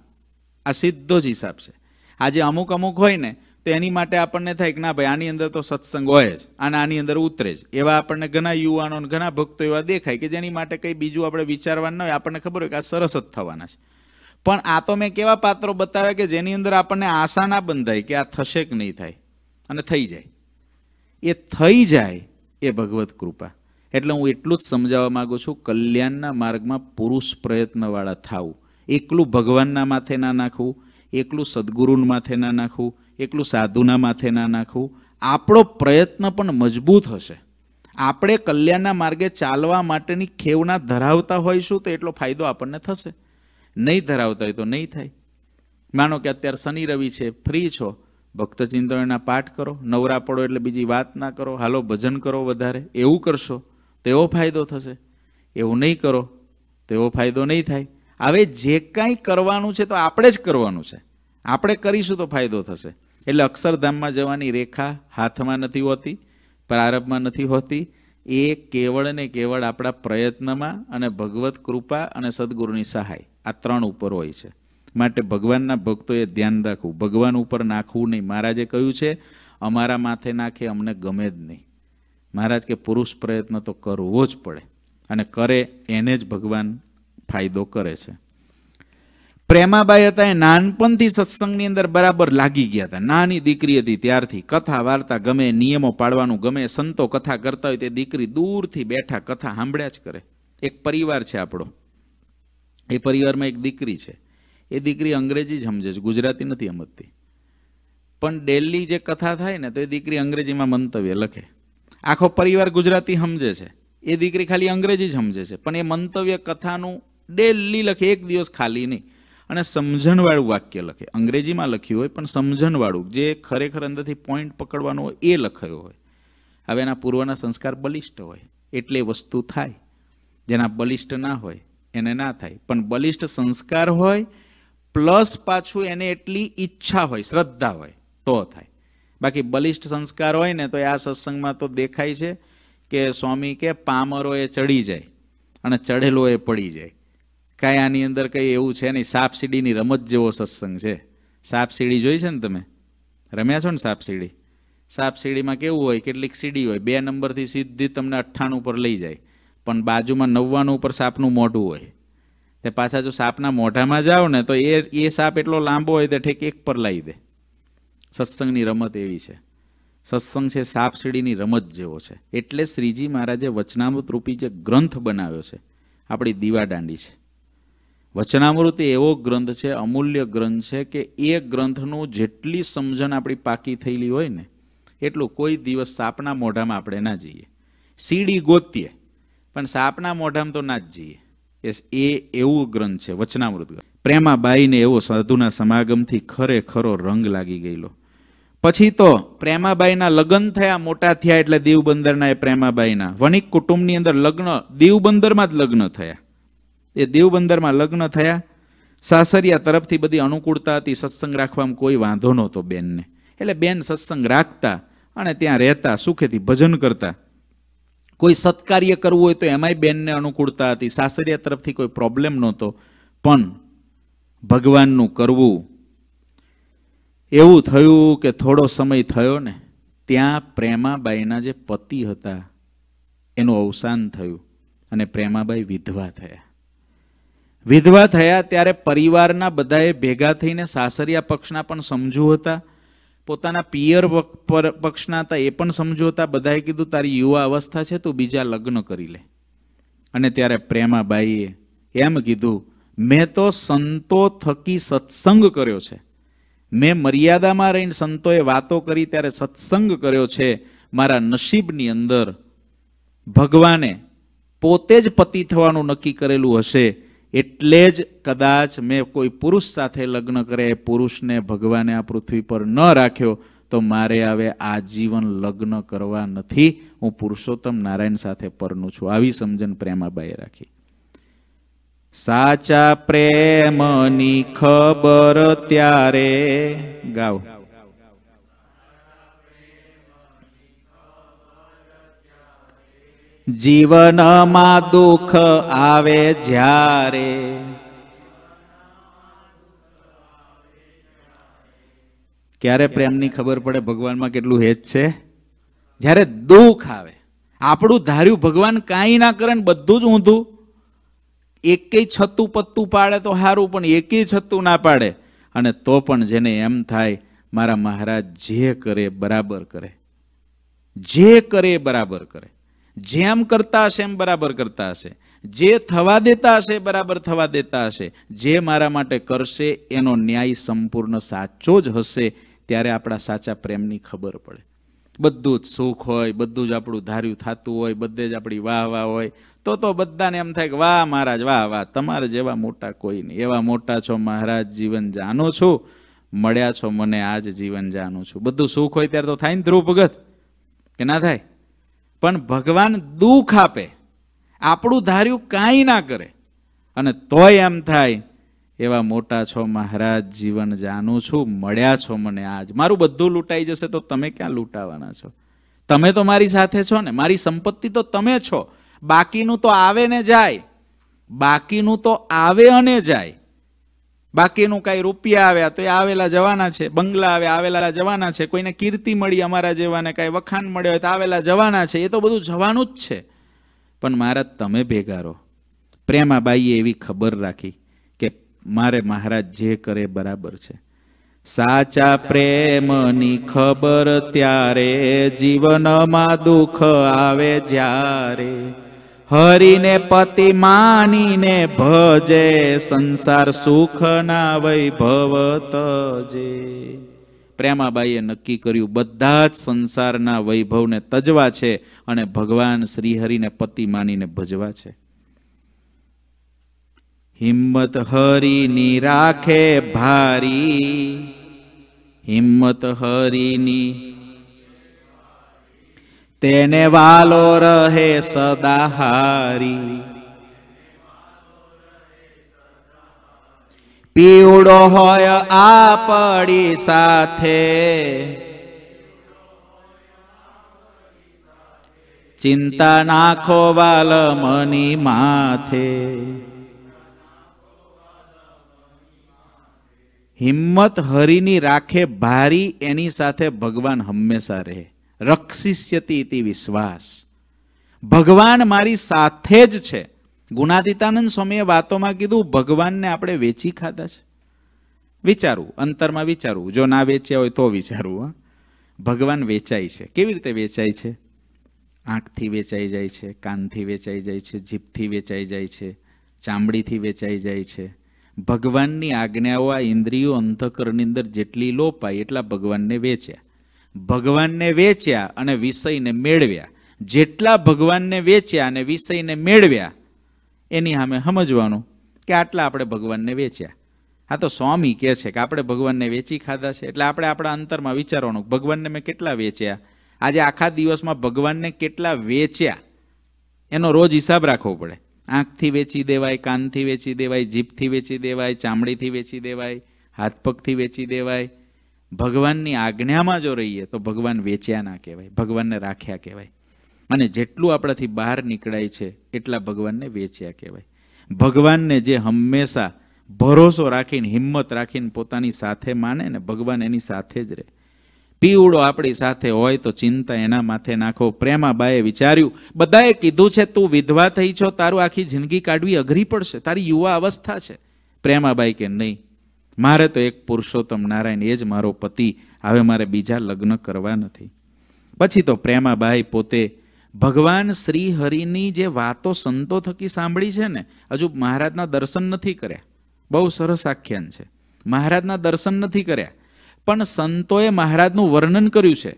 આ સીધો જ હિસાબ છે. આજે અમુક અમુક હોય ને, તો એની માટે આપણને થાય કે ના ભાઈ, આની અંદર તો સત્સંગ હોય જ અને આની અંદર ઉતરે જ. એવા આપણને ઘણા યુવાનો ઘણા ભક્તો એવા દેખાય કે જેની માટે કંઈ બીજું આપણે વિચારવાનું હોય, આપણને ખબર હોય કે આ સરસ જ થવાના છે. પણ આ તો મેં કેવા પાત્રો બતાવ્યા કે જેની અંદર આપણને આશા ના બંધાય કે આ થશે કે નહીં થાય અને થઈ જાય. એ થઈ જાય એ ભગવત કૃપા. એટલે હું એટલું જ સમજાવવા માગું છું, કલ્યાણના માર્ગમાં પુરુષ પ્રયત્નવાળા થાવું. એકલું ભગવાનના માથે ના નાખવું, એકલું સદગુરુના માથે ના નાખવું, એકલું સાધુના માથે ના નાખવું. આપણો પ્રયત્ન પણ મજબૂત હશે. આપણે કલ્યાણના માર્ગે ચાલવા માટેની ખેવના ધરાવતા હોઈશું તો એટલો ફાયદો આપણને થશે. નહીં ધરાવતા હોય તો નહીં થાય. માનો કે અત્યારે શનિ રવિ છે, ફ્રી છો ભક્ત ચિંતનના પાઠ કરો, નવરા પડો એટલે બીજી વાત ના કરો, હાલો ભજન કરો વધારે, એવું કરશો તો એવો ફાયદો થશે. એવું નહીં કરો તો એવો ફાયદો નહીં થાય. હવે જે કાંઈ કરવાનું છે તો આપણે જ કરવાનું છે. આપણે કરીશું તો ફાયદો થશે. એટલે અક્ષરધામમાં જવાની રેખા હાથમાં નથી હોતી, પ્રારંભમાં નથી હોતી. એ કેવળ ને કેવળ આપણા પ્રયત્નમાં અને ભગવત કૃપા અને સદગુરુની સહાય આ ત્રણ ઉપર હોય છે. માટે ભગવાનના ભક્તોએ ધ્યાન રાખવું. ભગવાન ઉપર નાખવું નહીં. મહારાજે કહ્યું છે, અમારા માથે નાખે અમને ગમે જ નહીં. મહારાજ કે, પુરુષ પ્રયત્ન તો કરવો જ પડે અને કરે એને જ ભગવાન ફાયદો કરે છે. પ્રેમાબાઈ હતા, એ નાનપણથી સત્સંગની અંદર બરાબર લાગી ગયા હતા. નાની દીકરી હતી ત્યારથી. કથા, વાર્તા ગમે, નિયમો પાડવાનું ગમે, સંતો કથા કરતા હોય તે દીકરી દૂરથી બેઠા કથા સાંભળ્યા જ કરે. એક પરિવાર છે આપણો. એ પરિવારમાં એક દીકરી છે. એ દીકરી અંગ્રેજી જ સમજે છે, ગુજરાતી નથી સમજતી. પણ ડેલી જે કથા થાય ને તો એ દીકરી અંગ્રેજીમાં મંતવ્ય લખે. આખો પરિવાર ગુજરાતી સમજે છે. એ દીકરી ખાલી અંગ્રેજી જ સમજે છે. પણ એ મંતવ્ય કથાનું ડેલી લખે, એક દિવસ ખાલી નહીં. અને સમજણવાળું વાક્ય લખે. અંગ્રેજીમાં લખ્યું હોય, પણ સમજણવાળું, જે ખરેખર અંદરથી પોઈન્ટ પકડવાનો હોય, એ લખાયો હોય. હવે એના પૂર્વના સંસ્કાર બલિષ્ઠ હોય. એટલે વસ્તુ થાય. જેના બલિષ્ઠ ના હોય, એને ના થાય. પણ બલિષ્ઠ સંસ્કાર હોય પ્લસ પાછું એને એટલી ઈચ્છા હોય, શ્રદ્ધા હોય, તો થાય. બાકી બલિષ્ઠ સંસ્કાર હોય ને તો આ સત્સંગમાં તો દેખાય છે કે સ્વામી કે પામરો એ ચડી જાય અને ચઢેલો એ પડી જાય. કાંઈ આની અંદર કંઈ એવું છે નહીં સાપ સીડીની રમત જેવો સત્સંગ છે. સાપ સીડી જોઈ છે ને તમે? રમ્યા છો ને સાપ સીડી સાપ કેવું હોય, કેટલીક સીડી હોય, બે નંબરથી સીધી તમને અઠ્ઠાણું ઉપર લઈ જાય, પણ બાજુમાં નવ્વાણું ઉપર સાપનું મોઢું હોય. તે પાછા જો સાપના મોઢામાં જાઓ ને, તો એ એ સાપ એટલો લાંબો હોય તે ઠેક એક પર લાવી દે. સત્સંગની રમત એવી છે. સત્સંગ છે સાપ સીડીની રમત જેવો છે. એટલે શ્રીજી મહારાજે વચનામૃત રૂપી જે ગ્રંથ બનાવ્યો છે, આપણી દીવા દાંડી છે. વચનામૃત એવો ગ્રંથ છે, અમૂલ્ય ગ્રંથ છે કે એ ગ્રંથનું જેટલી સમજણ આપણી પાકી થયેલી હોય ને, એટલું કોઈ દિવસ સાપના મોઢામાં આપણે ના જઈએ. સીડી ગોતીએ, પણ સાપના મોઢામાં તો ના જ જઈએ. એ એવું ગ્રંથ છે, વચનામૃત ગ્રંથ. પ્રેમાબાઈને એવો સાધુના સમાગમથી ખરેખરો રંગ લાગી ગયેલો. પછી તો પ્રેમાબાઈના લગ્ન થયા મોટા થયા એટલે દેવબંદરના એ પ્રેમાબાઈના. વણિક કુટુંબની અંદર લગ્ન, દેવબંદરમાં જ લગ્ન થયા. એ દેવબંદરમાં લગ્ન થયા. સાસરિયા તરફથી બધી અનુકૂળતા હતી, સત્સંગ રાખવામાં કોઈ વાંધો નહોતો બેનને. એટલે બેન સત્સંગ રાખતા અને ત્યાં રહેતા, સુખેથી ભજન કરતા. કોઈ સત્કાર્ય કરવું હોય તો એમાંય બેનને અનુકૂળતા હતી. સાસરિયા તરફથી કોઈ પ્રોબ્લેમ નહોતો. પણ ભગવાનનું કરવું, એવું થયું કે થોડો સમય થયો ને, ત્યાં પ્રેમાબાઈના જે પતિ હતા, એનું અવસાન થયું અને પ્રેમાબાઈ વિધવા થયા. વિધવા થયા ત્યારે પરિવારના બધાએ ભેગા થઈને સાસરિયા પક્ષના પણ સમજુ હતા. પોતાના પિયર પક્ષના હતા, એ પણ સમજોતા બધાએ કીધું, તારી યુવા અવસ્થા છે, તું બીજા લગ્ન કરી લે. અને ત્યારે પ્રેમાબાઈએ એમ કીધું, મેં તો સંતો થકી સત્સંગ કર્યો છે. મેં મર્યાદામાં રહીને સંતોએ વાતો કરી, ત્યારે સત્સંગ કર્યો છે. મારા નસીબની અંદર ભગવાને પોતે જ પતિ થવાનું નક્કી કરેલું હશે. એટલે જ કદાચ મેં કોઈ પુરુષ સાથે લગ્ન કરે એ પુરુષને ભગવાને આ પૃથ્વી પર ન રાખ્યો, તો મારે હવે આજીવન લગ્ન કરવા નથી. હું પુરુષોત્તમ નારાયણ સાથે પરનું છું. આવી સમજણ પ્રેમાબાઈએ રાખી. સાચા પ્રેમની ખબર ત્યારે ગાવ જીવનમાં દુઃખ આવે જ્યારે. ક્યારે પ્રેમની ખબર પડે ભગવાનમાં કેટલું હેત છે? જ્યારે દુઃખ આવે. આપણું ધાર્યું ભગવાન કાંઈ ના કરે ને બધું જ ઊંધું. એકેય છતું પત્તું પાડે તો સારું પણ એકેય છતું ના પાડે. અને તો પણ જેને એમ થાય, મારા મહારાજ જે કરે બરાબર કરે. જે કરે બરાબર કરે. જેમ કરતા હશે એમ બરાબર કરતા હશે. જે થવા દેતા હશે બરાબર થવા દેતા હશે. જે મારા માટે કરશે એનો ન્યાય સંપૂર્ણ સાચો જ હશે ત્યારે આપણા સાચા પ્રેમની ખબર પડે. બધું જ સુખ હોય, બધું જ આપણું ધાર્યું થતું હોય, બધે જ આપણી વાહ વાહ હોય. તો તો બધાને એમ થાય કે વાહ મહારાજ, વાહ વાહ, તમારે જેવા મોટા કોઈ નહીં. એવા મોટા છો મહારાજ જીવન જાણો છો, મળ્યા છો મને આજ જીવન જાણું છું. બધું સુખ હોય ત્યારે તો થાય ને ધ્રુવ ભગત? કે ના થાય? પણ ભગવાન દુઃખ આપે. આપણું ધાર્યું કાંઈ ના કરે. અને તોય એમ થાય, એવા મોટા છો મહારાજ, જીવન જાણું છું, મળ્યા છો મને આજ. મારું બધું લૂંટાઈ જશે તો તમે ક્યાં લૂંટાવાના છો? તમે તો મારી સાથે છો ને, મારી સંપત્તિ તો તમે છો. બાકીનું તો આવે ને જાય. બાકીનું તો આવે અને જાય. બાકીનું કાંઈ રૂપિયા આવ્યા તો એ આવેલા જવાના છે, બંગલા આવ્યા આવેલા જવાના છે, કોઈને કીર્તિ મળી અમારા જેવાને, કાંઈ વખાણ મળ્યો હોય તો આવેલા જવાના છે, એ તો બધું જવાનું જ છે. પણ મારા તમે ભેગા રહો. પ્રેમાબાઈએ એવી ખબર રાખી કે મારે મહારાજ જે કરે બરાબર છે. સાચા પ્રેમની ખબર ત્યારે જીવનમાં દુઃખ આવે જ્યારે હરિને પતિ માનીને ભજે, સંસાર સુખ ના વૈભવ તજે પ્રેમાબાઈએ નક્કી કર્યું, બધા જ સંસારના વૈભવને તજવા છે અને ભગવાન શ્રીહરિને પતિ માનીને ભજવા છે. હિંમત હરિની રાખે ભારી, હિંમત હરિની તેને વાલો રહે સદા હારી. પીવડો હોય આપડી સાથે. ચિંતા નાખો વાલ મની માથે. હિંમત હરિની રાખે, ભારી એની સાથે ભગવાન હંમેશા રહે. રક્ષિષ્યતિ ઇતિ વિશ્વાસ. ભગવાન મારી સાથે જ છે. ગુણાતીતાનંદ સ્વામીએ વાતોમાં કીધું, ભગવાનને આપણે વેચી ખાધા છે. વિચારવું, અંતરમાં વિચારવું. જો ના વેચ્યા હોય તો વિચારવું ભગવાન વેચાય છે. કેવી રીતે વેચાય છે? આંખથી વેચાઈ જાય છે, કાનથી વેચાઈ જાય છે, જીભથી વેચાઈ જાય છે, ચામડીથી વેચાઈ જાય છે. ભગવાનની આજ્ઞાઓ આ ઇન્દ્રિયો અંતકરની અંદર જેટલી લોપાય એટલા ભગવાનને વેચ્યા. ભગવાનને વેચ્યા અને વિષયને મેળવ્યા. જેટલા ભગવાનને વેચ્યા અને વિષયને મેળવ્યા, એની સામે સમજવાનું કે આટલા આપણે ભગવાનને વેચ્યા. હા તો સ્વામી કહે છે કે આપણે ભગવાનને વેચી ખાધા છે. એટલે આપણે આપણા અંતરમાં વિચારવાનું ભગવાનને મેં કેટલા વેચ્યા? આજે આખા દિવસમાં ભગવાનને કેટલા વેચ્યા? એનો રોજ હિસાબ રાખવો પડે. આંખથી વેચી દેવાય, કાનથી વેચી દેવાય, જીભથી વેચી દેવાય, ચામડીથી વેચી દેવાય, હાથ પગથી વેચી દેવાય ભગવાનની આજ્ઞામાં જો રહીએ તો ભગવાન વેચ્યા ના કહેવાય, ભગવાનને રાખ્યા કહેવાય. અને જેટલું આપણાથી બહાર નીકળાય છે, એટલા ભગવાનને વેચ્યા કહેવાય. ભગવાનને જે હંમેશા ભરોસો રાખીને, હિંમત રાખીને પોતાની સાથે માને ને, ભગવાન એની સાથે જ રહે. પીવડો આપણી સાથે હોય તો ચિંતા એના માથે નાખો. પ્રેમાબાએ વિચાર્યું, બધાએ કીધું છે, તું વિધવા થઈ છો, તારું આખી જિંદગી કાઢવી અઘરી પડશે, તારી યુવા અવસ્થા છે. પ્રેમાબાઈ કે, નહીં મારે તો એક પુરુષોત્તમ નારાયણ, એ જ મારો પતિ. હવે મારે બીજા લગ્ન કરવા નથી. પછી તો પ્રેમાબાઈ પોતે, ભગવાન શ્રી હરિની જે વાતો સંતો થકી સાંભળી છે ને, હજુ મહારાજના દર્શન નથી કર્યા. બહુ સરસ આખ્યાન છે. મહારાજના દર્શન નથી કર્યા. પણ સંતોએ મહારાજનું વર્ણન કર્યું છે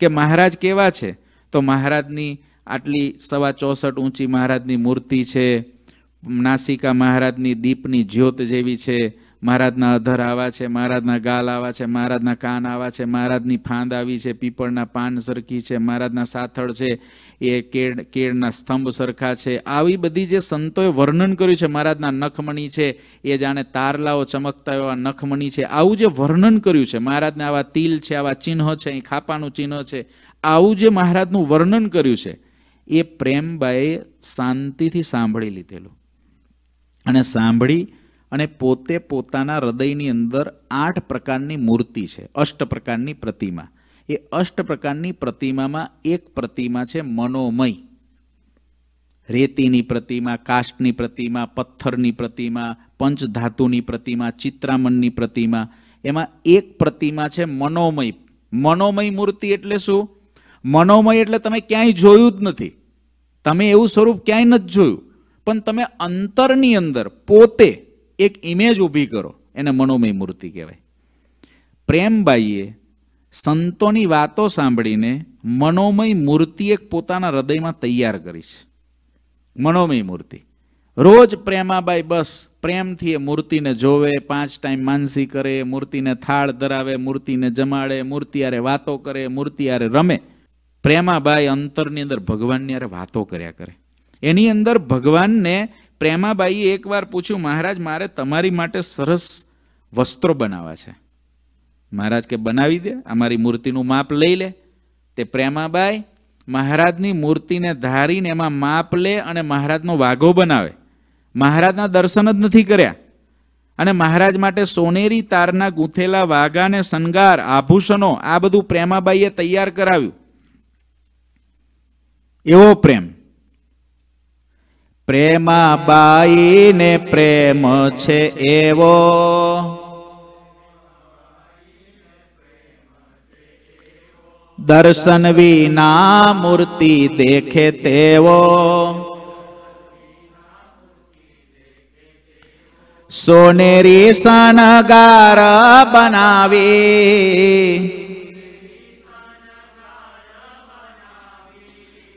કે મહારાજ કેવા છે? તો મહારાજની આટલી સવા ચોસઠ ઊંચી મહારાજની મૂર્તિ છે, નાસિકા મહારાજની દીપની જ્યોત જેવી છે મહારાજના અધર આવા છે મહારાજના ગાલ આવા છે મહારાજના કાન આવા છે મહારાજની ફાંદ આવી છે, પીપળના પાન સરખી છે મહારાજના સાથળ છે, એ કેળ, કેળના સ્તંભ સરખા છે. આવી બધી જે સંતોએ વર્ણન કર્યું છે મહારાજના નખમણી છે, એ જાણે તારલાઓ ચમકતા એવા નખમણી છે. આવું જે વર્ણન કર્યું છે મહારાજને આવા તિલ છે, આવા ચિહ્ન છે, અહીં ખાપાનું ચિહ્ન છે, આવું જે મહારાજનું વર્ણન કર્યું છે, એ પ્રેમબાએ શાંતિથી સાંભળી લીધેલું. અને સાંભળી અને પોતે પોતાના હૃદયની અંદર આઠ પ્રકારની મૂર્તિ છે. અષ્ટ પ્રકારની પ્રતિમા. એ અષ્ટ પ્રકારની પ્રતિમામાં એક પ્રતિમા છે મનોમય. રેતીની પ્રતિમા, કાષ્ટની પ્રતિમા, પથ્થરની પ્રતિમા, પંચધાતુની પ્રતિમા, ચિત્રામણની પ્રતિમા. એમાં એક પ્રતિમા છે મનોમય. મનોમય મૂર્તિ એટલે શું? મનોમય એટલે તમે ક્યાંય જોયું જ નથી. તમે એવું સ્વરૂપ ક્યાંય નથી જોયું. પણ તમે અંતરની અંદર પોતે એક ઇમેજ ઊભી કરો. એને મનોમય મૂર્તિ કહેવાય. પ્રેમબાઈએ સંતોની વાતો સાંભળીને મનોમય મૂર્તિ એક પોતાના હૃદયમાં તૈયાર કરી છે. મનોમય મૂર્તિ. રોજ પ્રેમાબાઈ બસ પ્રેમથી એ મૂર્તિને જોવે, પાંચ ટાઈમ માનસી કરે, મૂર્તિને થાળ ધરાવે, મૂર્તિને જમાડે, મૂર્તિ આરે વાતો કરે, મૂર્તિ આરે રમે. પ્રેમાબાઈ અંતરની અંદર ભગવાનની આરે વાતો કર્યા કરે. એની અંદર ભગવાનને પ્રેમાબાઈએ એકવાર પૂછ્યું, મહારાજ, મારે તમારી માટે સરસ વસ્ત્રો બનાવવા છે. મહારાજ કે, બનાવી દે, અમારી મૂર્તિનું માપ લઈ લે. તે પ્રેમાબાઈ મહારાજની મૂર્તિને ધારીને એમાં માપ લે અને મહારાજનો વાઘો બનાવે. મહારાજના દર્શન જ નથી કર્યા. અને મહારાજ માટે સોનેરી તારના ગૂંથેલા વાઘાને શણગાર, આભૂષણો, આ બધું પ્રેમાબાઈએ તૈયાર કરાવ્યું. એવો પ્રેમ. પ્રેમાબાઈને પ્રેમ છે એવો. દર્શન વિના મૂર્તિ દેખે તેવો. સોનેરી સનગાર બનાવી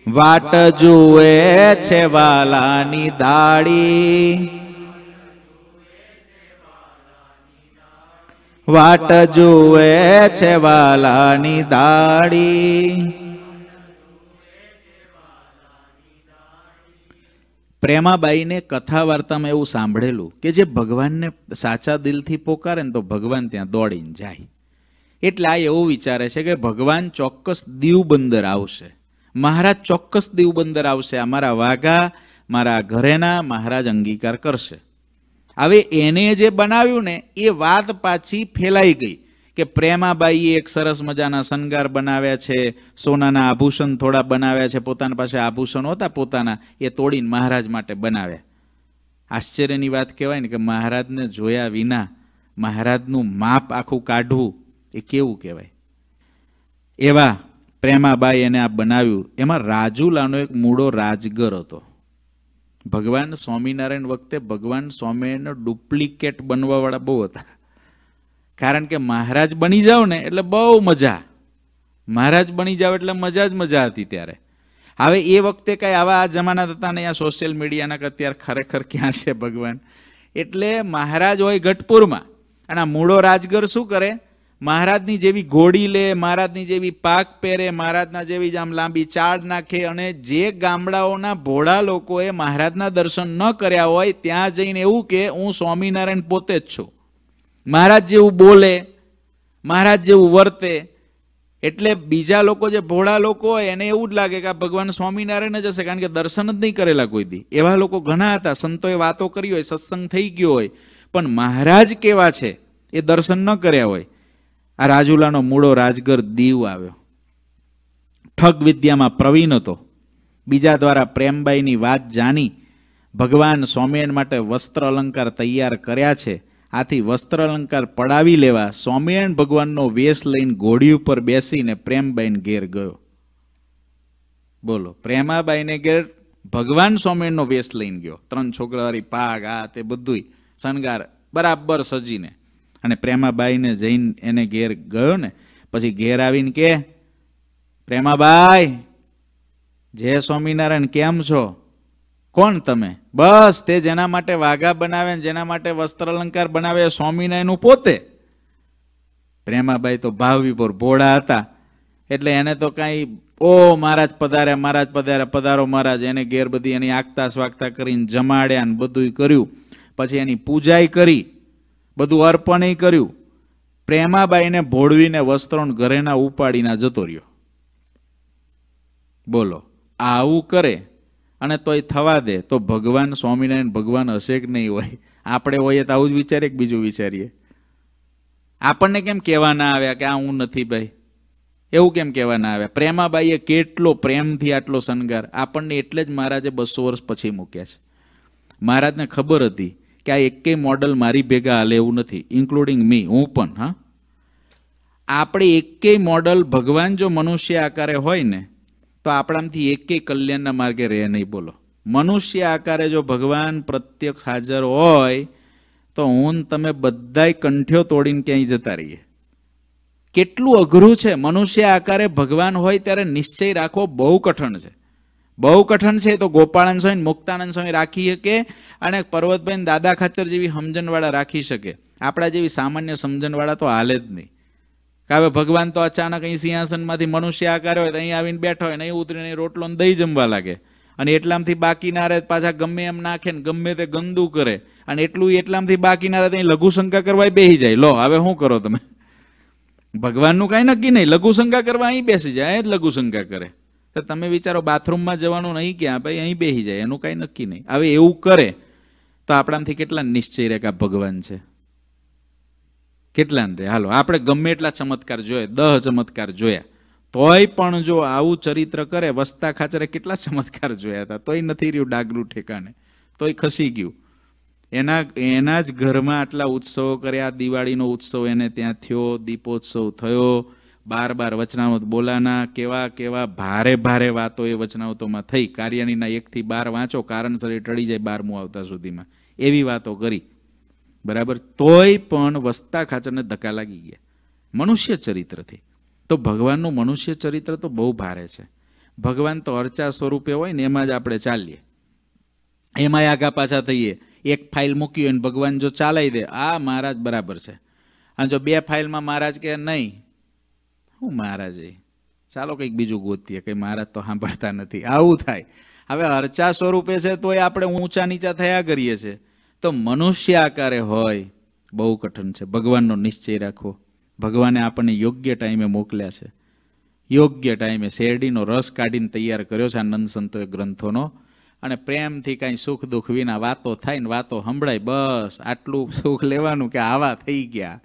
વાટ જુએ છે વાલાની દાડી વાટ જુએ છે વાલાની દાડી પ્રેમાબાઈને કથા વાર્તામાં એવું સાંભળેલું કે જે ભગવાનને સાચા દિલથી પોકારે ને તો ભગવાન ત્યાં દોડીને જાય. એટલે આ એવું વિચારે છે કે ભગવાન ચોક્કસ દીવ બંદર આવશે. મહારાજ ચોક્કસ દીવ બંદર આવશે અમારા વાઘા, મારા ઘરેના મહારાજ અંગીકાર કરશે. હવે એને જે બનાવ્યું ને, એ વાત પાછી ફેલાઈ ગઈ કે પ્રેમાબાઈએ એક સરસ મજાના શણગાર બનાવ્યા છે, સોનાના આભૂષણ થોડા બનાવ્યા છે, પોતાના પાસે આભૂષણ હતા પોતાના, એ તોડીને મહારાજ માટે બનાવ્યા. આશ્ચર્યની વાત કહેવાય ને કે મહારાજને જોયા વિના મહારાજનું માપ આખું કાઢવું એ કેવું કહેવાય? એવા પ્રેમાબાઈ એને આ બનાવ્યું. એમાં રાજુલાનો એક મૂળો રાજગર હતો. ભગવાન સ્વામિનારાયણ વખતે ભગવાન સ્વામિનારાયણનો ડુપ્લિકેટ બનવાવાળા બહુ હતા. કારણ કે મહારાજ બની જાઓ ને એટલે બહુ મજા. મહારાજ બની જાવ એટલે મજા જ મજા હતી ત્યારે. હવે એ વખતે કંઈ આવા આ જમાના હતા ને આ સોશિયલ મીડિયાના કે અત્યારે ખરેખર ક્યાં છે ભગવાન? એટલે મહારાજ હોય ગઢપુરમાં અને આ મૂળો રાજગર શું કરે? મહારાજની જેવી ઘોડી લે, મહારાજની જેવી પાક પહેરે, મહારાજના જેવી જ આમ લાંબી ચાળ નાખે અને જે ગામડાઓના ભોળા લોકોએ મહારાજના દર્શન ન કર્યા હોય, ત્યાં જઈને એવું કે, હું સ્વામિનારાયણ પોતે જ છું. મહારાજ જેવું બોલે, મહારાજ જેવું વર્તે. એટલે બીજા લોકો જે ભોળા લોકો હોય, એને એવું જ લાગે કે આ ભગવાન સ્વામિનારાયણ જ હશે, કારણ કે દર્શન જ નહીં કરેલા કોઈ દી. એવા લોકો ઘણા હતા, સંતોએ વાતો કરી હોય, સત્સંગ થઈ ગયો હોય. પણ મહારાજ કેવા છે? એ દર્શન ન કર્યા હોય. આ રાજુલાનો મૂળો રાજગર દીવ આવ્યો. ઠગ વિદ્યામાં પ્રવીણ હતો. બીજા દ્વારા પ્રેમબાઈની વાત જાણી ભગવાન સ્વામિનારાયણ માટે વસ્ત્ર અલંકાર તૈયાર કર્યા છે. આથી વસ્ત્ર અલંકાર પડાવી લેવા સ્વામિનારાયણ ભગવાનનો વેશ લઈને ઘોડી ઉપર બેસીને પ્રેમબાઈને ઘેર ગયો. બોલો, પ્રેમાબાઈને ઘેર ભગવાન સ્વામિનારાયણનો વેશ લઈને ગયો. ત્રણ છોકરાવાળી પાગ, આ તે બધુંય શણગાર બરાબર સજીને. અને પ્રેમાબાઈને જઈને એને ઘેર ગયો ને, પછી ઘેર આવીને કે, પ્રેમાબાઈ, જય સ્વામિનારાયણ, કેમ છો? કોણ તમે? બસ, તે જેના માટે વાઘા બનાવે જેના માટે વસ્ત્ર અલંકાર બનાવે સ્વામિનારાયણનું પોતે. પ્રેમાબાઈ તો ભાવ વિભોર ભોળા હતા. એટલે એને તો કાંઈ, ઓ મહારાજ પધાર્યા મહારાજ પધાર્યા, પધારો મહારાજ. એને ઘેર બધી એની આગતા સ્વાગતા કરીને જમાડ્યા ને બધું કર્યું. પછી એની પૂજાય કરી. બધું અર્પણ કર્યું. પ્રેમાબાઈને ભોળવીને વસ્ત્રોન ઘરેના ઉપાડીને જતો રહ્યો. બોલો, આવું કરે અને તોય થવા દે, તો ભગવાન સ્વામિનારાયણ, ભગવાન હશે કે નહીં હોય? આપણે હોઈએ તો આવું જ વિચારીએ કે બીજું વિચારીએ? આપણને કેમ કહેવા ના આવ્યા કે આ હું નથી ભાઈ? એવું કેમ કહેવા ના આવ્યા? પ્રેમાબાઈએ કેટલો પ્રેમથી આટલો શણગાર? આપણને એટલે જ મહારાજે બસો વર્ષ પછી મૂક્યા છે. મહારાજને ખબર હતી કે આ એકેય મોડલ મારી ભેગા હાલે એવું નથી ઇન્ક્લુડિંગ મી હું પણ, હા. આપણે એકેય મોડલ ભગવાન જો મનુષ્ય આકારે હોય ને, તો આપણામાંથી એકેય કલ્યાણના માર્ગે રહે નહીં, બોલો. મનુષ્ય આકારે જો ભગવાન પ્રત્યક્ષ હાજર હોય, તો હું તમે બધાય કંઠ્યો તોડીને ક્યાંય જતા રહીએ. કેટલું અઘરું છે, મનુષ્ય આકારે ભગવાન હોય ત્યારે નિશ્ચય રાખવો બહુ કઠણ છે. બહુ કઠણ છે તો ગોપાળન સ્વામી મુક્તાનંદ સ્વામી રાખી શકે અને પર્વતબેન દાદા ખાચર જેવી સમજણવાળા રાખી શકે. આપણા જેવી સામાન્ય સમજણવાળા તો હાલે જ નહીં. કે હવે ભગવાન તો અચાનક અહીં સિંહાસનમાંથી મનુષ્ય આકાર હોય તો અહીં આવીને બેઠો હોય ને અહીં ઉતરીને રોટલો દહીં જમવા લાગે. અને એટલામથી બાકી ના રહે પાછા ગમે એમ નાખે ને ગમે તે ગંદુ કરે. અને એટલું એટલામથી બાકી ના રહે તો અહીં લઘુશંકા કરવા બેસી જાય. લો, હવે શું કરો તમે? ભગવાનનું કાંઈ નક્કી નહીં. લઘુશંકા કરવા અહીં બેસી જાય. એ જ લઘુશંકા કરે. તો તમે વિચારો, બાથરૂમમાં જવાનું નહીં ક્યાં? ભાઈ, અહીં બેસી જાય, એનું કાંઈ નક્કી નહીં. હવે એવું કરે તો આપણાથી કેટલા નિશ્ચય રહે કે આ ભગવાન છે? કેટલા રે? હાલો, આપણે ગમે એટલા ચમત્કાર જોયા, દહ ચમત્કાર જોયા. તોય પણ જો આવું ચરિત્ર કરે, વસતા ખાચરે કેટલા ચમત્કાર જોયા હતા? તોય નથી રહ્યું ડાગલું ઠેકાને તોય ખસી ગયું. એના એના જ ઘરમાં આટલા ઉત્સવો કર્યા, દિવાળીનો ઉત્સવ એને ત્યાં થયો, દીપોત્સવ થયો. બાર બાર વચનાવત બોલાના, કેવા કેવા, ભારે ભારે વાતો એ વચનાવતોમાં થઈ. કાર્યાણીના એકથી બાર વાંચો, કારણસર એ ટળી જાય બારમું આવતા સુધીમાં. એવી વાતો કરી. બરાબર? તોય પણ વસતા ખાચરને ધક્કા લાગી ગયા. મનુષ્ય ચરિત્રથી તો ભગવાનનું મનુષ્ય ચરિત્ર તો બહુ ભારે છે. ભગવાન તો અર્ચા સ્વરૂપે હોય ને એમાં જ આપણે ચાલીએ. એમાંય આગા પાછા થઈએ. એક ફાઇલ મૂકી હોય ને ભગવાન જો ચાલાઈ દે, આ મહારાજ બરાબર છે. અને જો બે ફાઇલમાં મહારાજ કે નહીં હું મહારાજે ચાલો કંઈક બીજું ગોતીએ કે મહારાજ તો સાંભળતા નથી. આવું થાય. હવે અર્ચા સ્વરૂપે છે તોય આપણે ઊંચા નીચા થયા કરીએ છીએ. તો મનુષ્ય આકારે હોય, બહુ કઠિન છે. ભગવાનનો નિશ્ચય રાખવો. ભગવાને આપણને યોગ્ય ટાઈમે મોકલ્યા છે. યોગ્ય ટાઈમે શેરડીનો રસ કાઢીને તૈયાર કર્યો છે આ નંદ સંતોએ ગ્રંથોનો. અને પ્રેમથી કાંઈ સુખ દુઃખ વિના વાતો થાય ને વાતો સંભળાય, બસ આટલું સુખ લેવાનું કે આવા થઈ ગયા.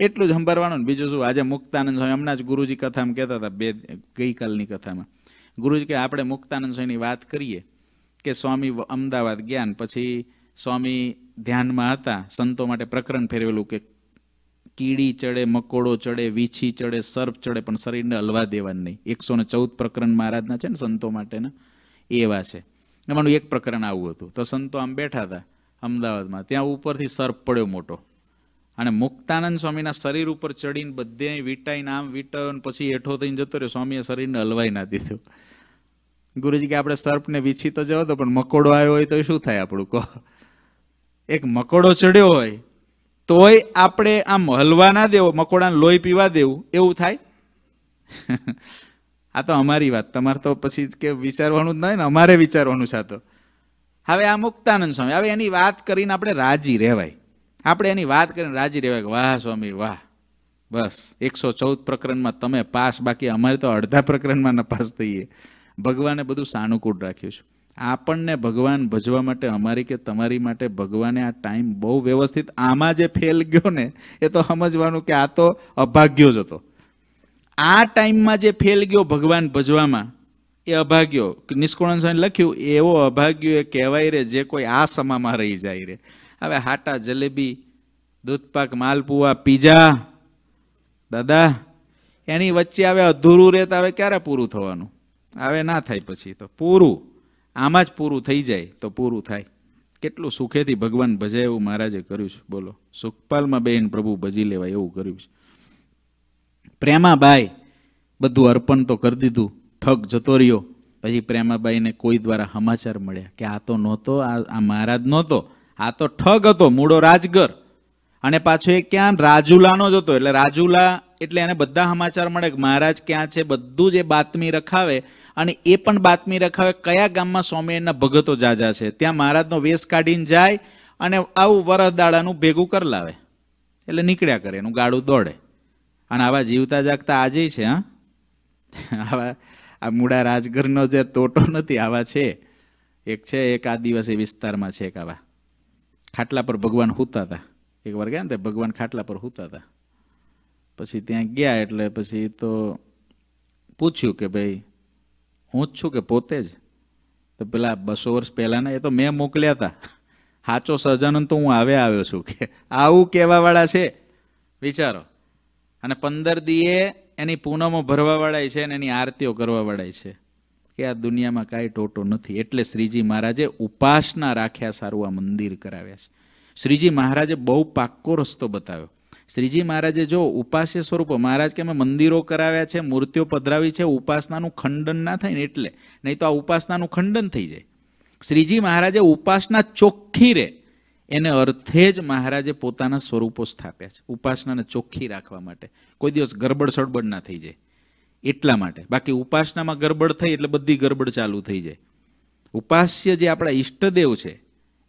એટલું જ સંભાળવાનું ને બીજું શું? આજે મુક્તાનંદ સ્વામી, હમણાં જ ગુરુજી કથામાં કહેતા હતા બે ગઈકાલની કથામાં. ગુરુજી કે આપણે મુક્તાનંદ સ્વામીની વાત કરીએ કે સ્વામી અમદાવાદ ગયા પછી સ્વામી ધ્યાનમાં હતા, સંતો માટે પ્રકરણ ફેરવેલું કે કીડી ચડે, મકોડો ચડે, વીછી ચડે, સર્પ ચડે, પણ શરીરને હલવા દેવાનું નહીં. એકસો ને ચૌદ પ્રકરણ મહારાજના છે ને સંતો માટેના, એવા છે. એમાંનું એક પ્રકરણ આવું હતું. તો સંતો આમ બેઠા હતા અમદાવાદમાં. ત્યાં ઉપરથી સર્પ પડ્યો મોટો. અને મુક્તાનંદ સ્વામીના શરીર ઉપર ચડીને બધે વીટાઈને આમ વીટાયો પછી હેઠો થઈને જતો રહ્યો. સ્વામીએ શરીરને હલવાઈ ના દીધું. ગુરુજી કે આપણે સર્પને વીછી તો જવો તો પણ મકોડો આવ્યો હોય તો શું થાય આપણું? કહો. એક મકોડો ચડ્યો હોય તોય આપણે આમ હલવા ના દેવો, મકોડાને લોહી પીવા દેવું. એવું થાય? [laughs] આ તો અમારી વાત. તમારે તો પછી કે વિચારવાનું જ ન હોય ને, અમારે વિચારવાનું છે તો. હવે આ મુક્તાનંદ સ્વામી, હવે એની વાત કરીને આપણે રાજી રહેવાય. આપણે એની વાત કરીને રાજી રહેવાય કે વાહ સ્વામી, વાહ. બસ, એકસો ચૌદ પ્રકરણમાં તમે પાસ, બાકી અમારે તો અડધા પ્રકરણમાં નપાસ થઈએ. ભગવાને બધું સાનુકૂળ રાખ્યું છે. આપણને ભગવાન ભજવા માટે અમારી કે તમારી માટે ભગવાને આ ટાઈમ બહુ વ્યવસ્થિત આમાં જે ફેલ ગયો ને, એ તો સમજવાનું કે આ તો અભાગ્યો જ હતો. આ ટાઈમમાં જે ફેલ ગયો ભગવાન ભજવામાં, એ અભાગ્યો. નિષ્કોણ લખ્યું, એવો અભાગ્યો એ કહેવાય રે જે કોઈ આ સમામાં રહી જાય રે. હવે હાટા, જલેબી, દૂધપાક, માલપુઆ, પીઝા, દાદા, એની વચ્ચે હવે અધૂરું રહેતા હવે ક્યારે પૂરું થવાનું? હવે ના થાય પછી તો. પૂરું. આમાં જ પૂરું થઈ જાય તો પૂરું થાય. કેટલું સુખેથી ભગવાન ભજે એવું મહારાજે કર્યું છે. બોલો. સુખપાલમાં બેન પ્રભુ ભજી લેવાય એવું કર્યું છે. પ્રેમાબાઈ, બધું અર્પણ તો કરી દીધું. ઠગ જતો રહ્યો. પછી પ્રેમાબાઈને કોઈ દ્વારા સમાચાર મળ્યા કે આ તો નહોતો આ મહારાજ નહોતો. આ તો ઠગ હતો, મૂળો રાજગર. અને પાછો એ ક્યાં? રાજુલાનો જ હતો. એટલે રાજુલા એટલે એને બધા સમાચાર મળે કે મહારાજ ક્યાં છે, બધું જ એ બાતમી રખાવે. અને એ પણ બાતમી રખાવે કયા ગામમાં સ્વામિનારાયણના ભગતો જાજા છે. ત્યાં મહારાજનો વેશ કાઢીને જાય અને આવું વરદાડાનું ભેગું કરી લાવે. એટલે નીકળ્યા કરે, એનું ગાડું દોડે. અને આવા જીવતા જાગતા આજે છે, હા? આવા આ મૂળા રાજગરનો જે તોટો નથી, આવા છે. એક છે, એક આદિવાસી વિસ્તારમાં છે એક આવા. ખાટલા પર ભગવાન સૂતા હતા એકવાર ગયા ને તે ભગવાન ખાટલા પર સૂતા હતા પછી ત્યાં ગયા એટલે પછી તો પૂછ્યું કે ભાઈ, હું જ છું કે પોતે જ? તો પેલા બસો વર્ષ પહેલાંના એ તો મેં મોકલ્યા હતા સાચો સજાનંદ તો હું આવે આવ્યો છું કે આવું કહેવાવાળા છે. વિચારો. અને પંદર દીએ એની પૂનમો ભરવાવાળાય છે અને એની આરતીઓ કરવાવાળાય છે. કે આ દુનિયામાં કાંઈ ટોટો નથી. એટલે શ્રીજી મહારાજે ઉપાસના રાખ્યા સારું આ મંદિર કરાવ્યા છે. શ્રીજી મહારાજે બહુ પાક્કો રસ્તો બતાવ્યો. શ્રીજી મહારાજે જો ઉપાસ્ય સ્વરૂપો, મહારાજ કે અમે મંદિરો કરાવ્યા છે, મૂર્તિઓ પધરાવી છે, ઉપાસનાનું ખંડન ના થાય ને એટલે, નહીં તો આ ઉપાસનાનું ખંડન થઈ જાય. શ્રીજી મહારાજે ઉપાસના ચોખ્ખી રહે એને અર્થે જ મહારાજે પોતાના સ્વરૂપો સ્થાપ્યા છે, ઉપાસનાને ચોખ્ખી રાખવા માટે. કોઈ દિવસ ગરબડ સડબડ ના થઈ જાય. એટલા માટે. બાકી ઉપાસનામાં ગરબડ થઈ એટલે બધી ગરબડ ચાલુ થઈ જાય. ઉપાસ્ય જે આપણા ઈષ્ટદેવ છે,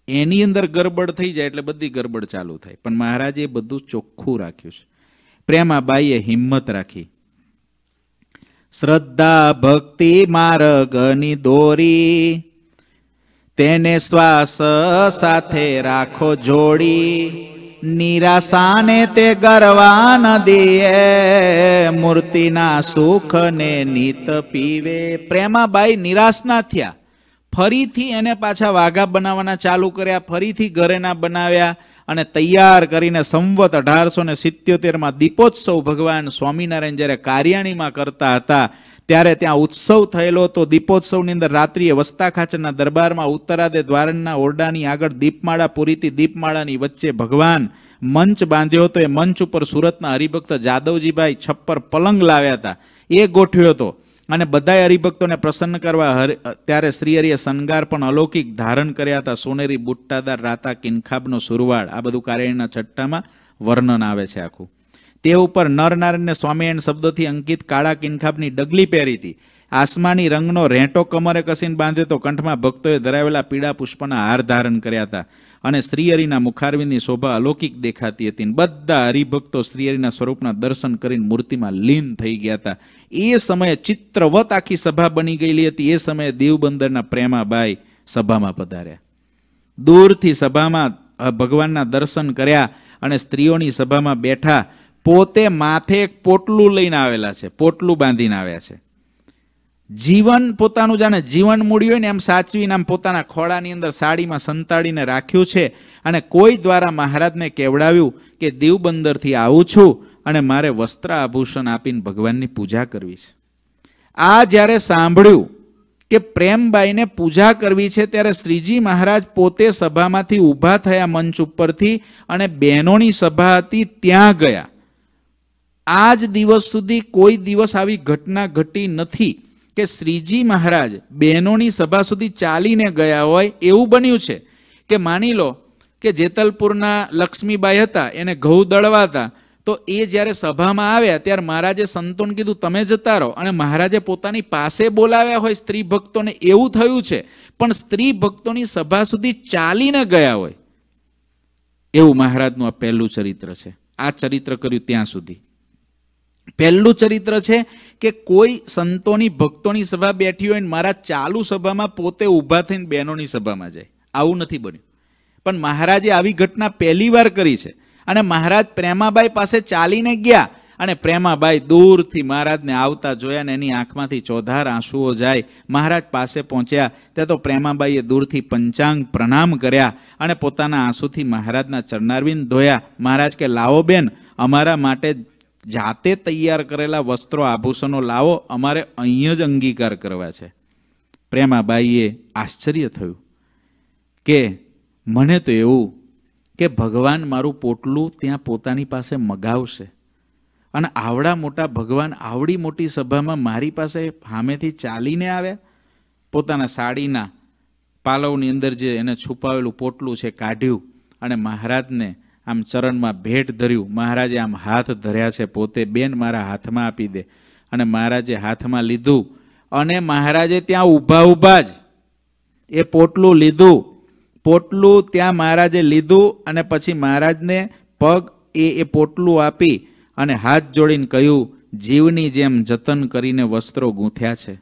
એની અંદર ગરબડ થઈ જાય એટલે બધી ગરબડ ચાલુ થાય. પણ મહારાજે બધું ચોખ્ખું રાખ્યું છે. પ્રેમાબાઈએ હિંમત રાખી. શ્રદ્ધા ભક્તિ માર્ગની દોરી, તેને શ્વાસ સાથે રાખો જોડી. નિરાશાને તે ગરવા ન દિયે મૂર્તિના સુખને નીત પીવે. પ્રેમાબાઈ નિરાશ ના થયા. ફરીથી એને પાછા વાઘા બનાવવાના ચાલુ કર્યા. ફરીથી ઘરેના બનાવ્યા અને તૈયાર કરીને સંવત અઢારસો ને સિત્યોતેરમાં દીપોત્સવ ભગવાન સ્વામિનારાયણ જ્યારે કાર્યાણીમાં કરતા હતા ત્યારે ત્યાં ઉત્સવ થયેલો હતો. દીપોત્સવની અંદર રાત્રિએ વસ્તા ખાચરના દરબારમાં ઉત્તરાદે દ્વારણના ઓરડાની આગળ દીપમાળા પૂરીથી દીપમાળાની વચ્ચે ભગવાન મંચ બાંધ્યો હતો. એ મંચ ઉપર સુરતના હરિભક્ત જાદવજીભાઈ છપ્પર પલંગ લાવ્યા હતા. એ ગોઠવ્યો હતો અને બધાય હરિભક્તોને પ્રસન્ન કરવા ત્યારે શ્રીહરિએ શણગાર પણ અલૌકિક ધારણ કર્યા હતા. સોનેરી બુટ્ટાદાર રાતા કિનખાબનો સુરવાળ. આ બધું કાર્યના છઠ્ઠામાં વર્ણન આવે છે આખું. તે ઉપર નરનારાયણને સ્વામિનારાયણ શબ્દોથી અંકિત કાળા કિનખાબની ડગલી પહેરી હતી આસમાની રંગનો રેંટો કમરે કસીને બાંધ્યો તો કંઠમાં ભક્તોએ ધરાવેલા પીળા પુષ્પના હાર ધારણ કર્યા હતા અને શ્રીહરિના મુખારવિંદની શોભા અલૌકિક દેખાતી હતી. બધા હરિભક્તો શ્રીહરિના સ્વરૂપના દર્શન કરીને મૂર્તિમાં લીન થઈ ગયા હતા. એ સમયે ચિત્રવત આખી સભા બની ગયેલી હતી. એ સમયે દેવબંદરના પ્રેમાબાઈ સભામાં પધાર્યા. દૂરથી સભામાં ભગવાનના દર્શન કર્યા અને સ્ત્રીઓની સભામાં બેઠા પોતે માથે એક પોટલું લઈને આવેલા છે, પોટલું બાંધીને આવ્યા છે. જીવન પોતાનું જાણે જીવન મૂડ્યું હોય ને એમ સાચવીને આમ પોતાના ખોળાની અંદર સાડીમાં સંતાડીને રાખ્યું છે અને કોઈ દ્વારા મહારાજને કેવડાવ્યું કે દીવબંદરથી આવું છું અને મારે વસ્ત્ર આભૂષણ આપીને ભગવાનની પૂજા કરવી છે. આ જ્યારે સાંભળ્યું કે પ્રેમબાઈને પૂજા કરવી છે ત્યારે શ્રીજી મહારાજ પોતે સભામાંથી ઊભા થયા મંચ ઉપરથી અને બહેનોની સભા હતી, ત્યાં ગયા. આ જ દિવસ સુધી કોઈ દિવસ આવી ઘટના ઘટી નથી કે શ્રીજી મહારાજ બહેનોની સભા સુધી ચાલીને ગયા હોય એવું બન્યું છે. કે માની લો કે જેતલપુરના લક્ષ્મીબાઈ હતા, એને ઘઉં દળવાતા તો એ જ્યારે સભામાં આવ્યા ત્યારે મહારાજે સંતોને કીધું, તમે જતા રહો. અને મહારાજે પોતાની પાસે બોલાવ્યા હોય સ્ત્રી ભક્તોને એવું થયું છે, પણ સ્ત્રી ભક્તોની સભા સુધી ચાલીને ગયા હોય. એવું મહારાજનું આ પહેલું ચરિત્ર છે. આ ચરિત્ર કર્યું ત્યાં સુધી. પહેલું ચરિત્ર છે કે કોઈ સંતોની, ભક્તોની સભા બેઠી હોય ને મારા ચાલુ સભામાં પોતે ઊભા થઈને બહેનોની સભામાં જાય. આવું નથી બન્યું. પણ મહારાજે આવી ઘટના પહેલી વાર કરી છે. અને મહારાજ પ્રેમાબાઈ પાસે ચાલીને ગયા અને પ્રેમાબાઈ દૂરથી મહારાજને આવતા જોયા ને એની આંખમાંથી ચોધાર આંસુઓ જાય. મહારાજ પાસે પહોંચ્યા. ત્યાં તો પ્રેમાબાઈએ દૂરથી પંચાંગ પ્રણામ કર્યા અને પોતાના આંસુથી મહારાજના ચરણારવિંદ ધોયા. મહારાજ કે, લાવો બેન, અમારા માટે જાતે તૈયાર કરેલા વસ્ત્રો આભૂષણો લાવો, અમારે અહીં જ અંગીકાર કરવા છે. પ્રેમાબાઈએ આશ્ચર્ય થયું કે મને તો એવું કે ભગવાન મારું પોટલું ત્યાં પોતાની પાસે મગાવશે અને આવડા મોટા ભગવાન આવડી મોટી સભામાં મારી પાસે સામેથી ચાલીને આવ્યા. પોતાના સાડીના પાલવની અંદર જે એને છુપાવેલું પોટલું છે કાઢ્યું અને મહારાજને આમ ચરણમાં ભેટ ધર્યું. મહારાજે આમ હાથ ધર્યા છે, પોતે બેન મારા હાથમાં આપી દે. અને મહારાજે હાથમાં લીધું. અને મહારાજે ત્યાં ઊભા ઊભા જ એ પોટલું લીધું. પોટલું ત્યાં મહારાજે લીધું અને પછી મહારાજને પગ એ એ પોટલું આપી અને હાથ જોડીને કહ્યું, જીવની જેમ જતન કરીને વસ્ત્રો ગૂંથ્યા છે.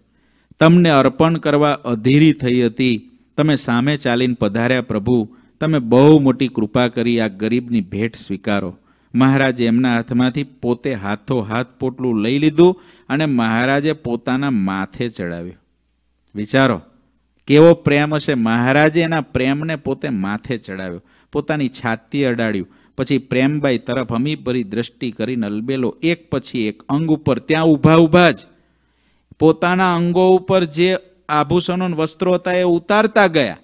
તમને અર્પણ કરવા અધીરી થઈ હતી. તમે સામે ચાલીને પધાર્યા પ્રભુ. તમે બહુ મોટી કૃપા કરી આ ગરીબની ભેટ સ્વીકારો. મહારાજે એમના હાથમાંથી પોતે હાથો હાથ પોટલું લઈ લીધું અને મહારાજે પોતાના માથે ચડાવ્યું. વિચારો, કેવો પ્રેમ હશે? મહારાજે એના પ્રેમને પોતે માથે ચડાવ્યો. પોતાની છાતી અડાડ્યું. પછી પ્રેમબાઈ તરફ હમીભરી દ્રષ્ટિ કરીને અલબેલો એક પછી એક અંગ ઉપર ત્યાં ઊભા ઊભા જ પોતાના અંગો ઉપર જે આભૂષણો વસ્ત્રો હતા એ ઉતારતા ગયા.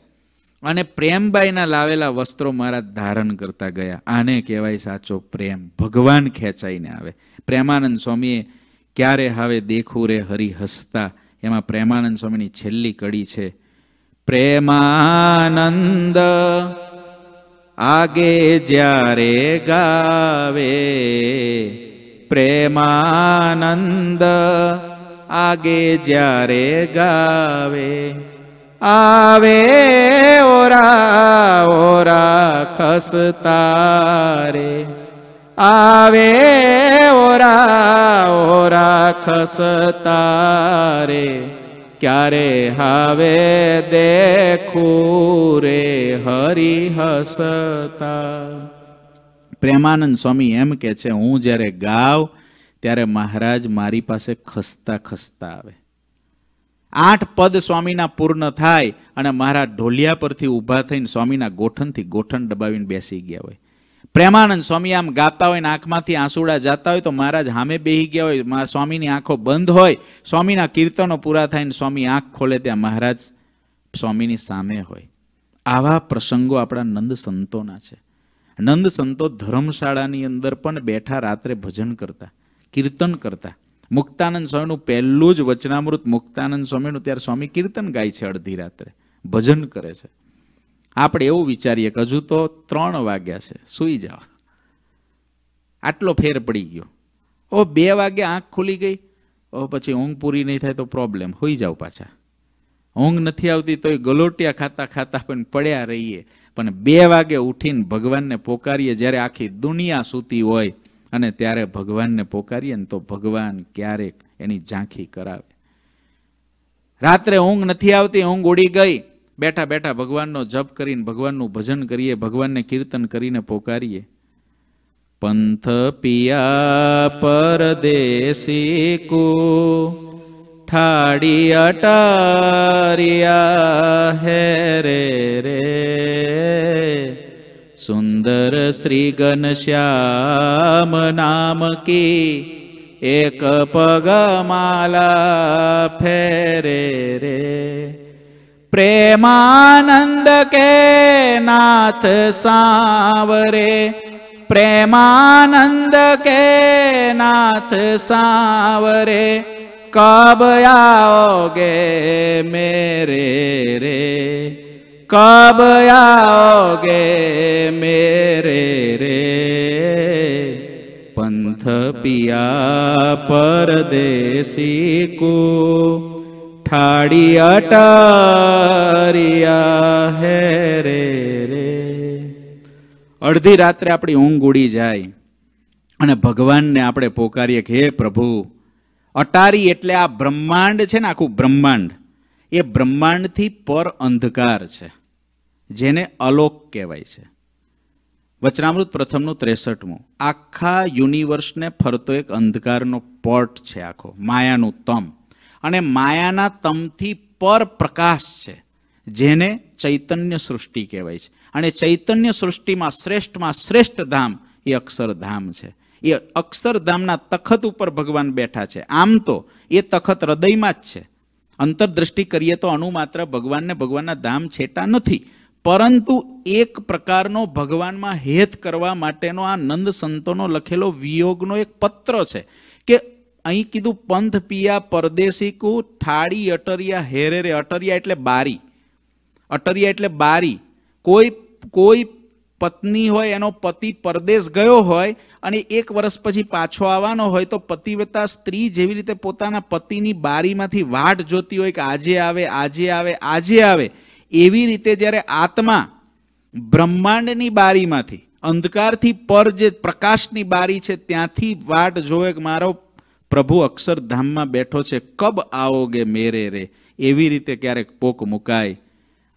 અને પ્રેમબાઈના લાવેલા વસ્ત્રો મારા ધારણ કરતા ગયા. આને કહેવાય સાચો પ્રેમ. ભગવાન ખેંચાઈને આવે. પ્રેમાનંદ સ્વામીએ ક્યારે હવે દેખું રે હરી હસતા એમાં પ્રેમાનંદ સ્વામીની છેલ્લી કડી છે. પ્રેમાનંદ, આગે જ્યારે ગાવે, પ્રેમાનંદ, આગે જ્યારે ગાવે. આવે, ઓરા ઓરા ખસતા રે આવે, ઓરા ઓરા ખસતા રે ક્યારે હવે દેખું રે હરી હસતા પ્રેમાનંદ સ્વામી એમ કે છે, હું જ્યારે ગાવ ત્યારે મહારાજ મારી પાસે ખસતા ખસતા આવે. આઠ પદ સ્વામીના પૂર્ણ થાય અને મારા ઢોલિયા પરથી ઊભા થઈને સ્વામીના ગોઠણથી ગોઠણ દબાવીને બેસી ગયા હોય. પ્રેમાનંદ સ્વામી આમ ગાતા હોય ને આંખમાંથી આંસુડા જાતા હોય તો મહારાજ સામે બેહી ગયા હોય સ્વામીની આંખો બંધ હોય, સ્વામીના કીર્તનો પૂરા થાય ને સ્વામી આંખ ખોલે ત્યાં મહારાજ સ્વામીની સામે હોય. આવા પ્રસંગો આપણા નંદ સંતોના છે. નંદ સંતો ધર્મશાળાની અંદર પણ બેઠા રાત્રે ભજન કરતા, કીર્તન કરતા. મુક્તાનંદ સ્વામીનું પહેલું જ વચનામૃત મુક્તાનંદ સ્વામીનું ત્યારે સ્વામી કીર્તન ગાય છે અડધી રાત્રે. ભજન કરે છે. આપણે એવું વિચારીએ કે હજુ તો ત્રણ વાગ્યા છે. સૂઈ જાઓ. આટલો ફેર પડી ગયો. ઓ, બે વાગે આંખ ખુલી ગઈ. ઓ, પછી ઊંઘ પૂરી નહીં થાય તો પ્રોબ્લેમ હોઈ જાવ પાછા. ઊંઘ નથી આવતી તોય ગલોટિયા ખાતા ખાતા પણ પડ્યા રહીએ. પણ બે વાગે ઉઠીને ભગવાનને પોકારીએ જ્યારે આખી દુનિયા સૂતી હોય અને ત્યારે ભગવાનને પોકારીએ ને તો ભગવાન ક્યારેક એની ઝાંખી કરાવે. રાત્રે ઊંઘ નથી આવતી, ઊંઘ ઉડી ગઈ. બેઠા બેઠા ભગવાનનો જપ કરીને, ભગવાનનું ભજન કરીએ, ભગવાનને કીર્તન કરીને પોકારીએ. પંથ પિયા પરદેશી કો, ઠાડી અટારિયા હે રે રે. सुन्दर श्रीगणश्याम की एक पगमाला रे। प्रेमानन्द के नाथ रे प्रेमानन्द के नाथ वरे कब आओगे मेरे रे रे? कब आओगे मेरे रे पंथ पिया परदेसी को ઠાડી અટારિયા હે રે રે અડધી રાત્રે આપણી ઊંઘ ઉડી જાય અને ભગવાનને આપણે પોકારીએ કે હે પ્રભુ અટારી એટલે આ બ્રહ્માંડ છે ને આખું બ્રહ્માંડ એ બ્રહ્માંડથી પર અંધકાર છે જેને અલોક કહેવાય છે. વચનામૃત પ્રથમનું ત્રેસઠમું. આખા યુનિવર્સને ફરતો એક અંધકારનો પોટ છે આખો, માયાનું તમ. અને માયાના તમથી પર પ્રકાશ છે, જેને ચૈતન્ય સૃષ્ટિ કહેવાય છે. અને ચૈતન્ય સૃષ્ટિમાં શ્રેષ્ઠમાં શ્રેષ્ઠ ધામ, એ અક્ષરધામ છે. એ અક્ષરધામના તખત ઉપર ભગવાન બેઠા છે. આમ તો એ તખત હૃદયમાં જ છે. અંતરદ્રષ્ટિ કરીએ તો અણુ માત્ર ભગવાનને ભગવાનના ધામ છેટા નથી પરંતુ એક પ્રકારનો ભગવાનમાં હેત કરવા માટેનો આ નંદ સંતોનો લખેલો વિયોગનો એક પત્ર છે કે અહીં કીધું, પંથ પિયા પરદેશી કુ ઠાળી અટરિયા હેરે રે. અટરિયા એટલે બારી. અટરિયા એટલે બારી. કોઈ કોઈ પત્ની હોય, એનો પતિ પરદેશ ગયો હોય અને એક વર્ષ પછી પાછો આવવાનો હોય, તો પતિવ્રતા સ્ત્રી જેવી રીતે પોતાના પતિની બારીમાંથી વાટ જોતી હોય કે આજે આવે આજે આવે આજે આવે એવી રીતે જ્યારે આત્મા બ્રહ્માંડની બારીમાંથી, અંધકારથી પર જે પ્રકાશની બારી છે, ત્યાંથી વાટ જોવે કે મારો પ્રભુ અક્ષરધામમાં બેઠો છે, કબ આવોગે મેરે રે? એવી રીતે ક્યારેક પોક મુકાય,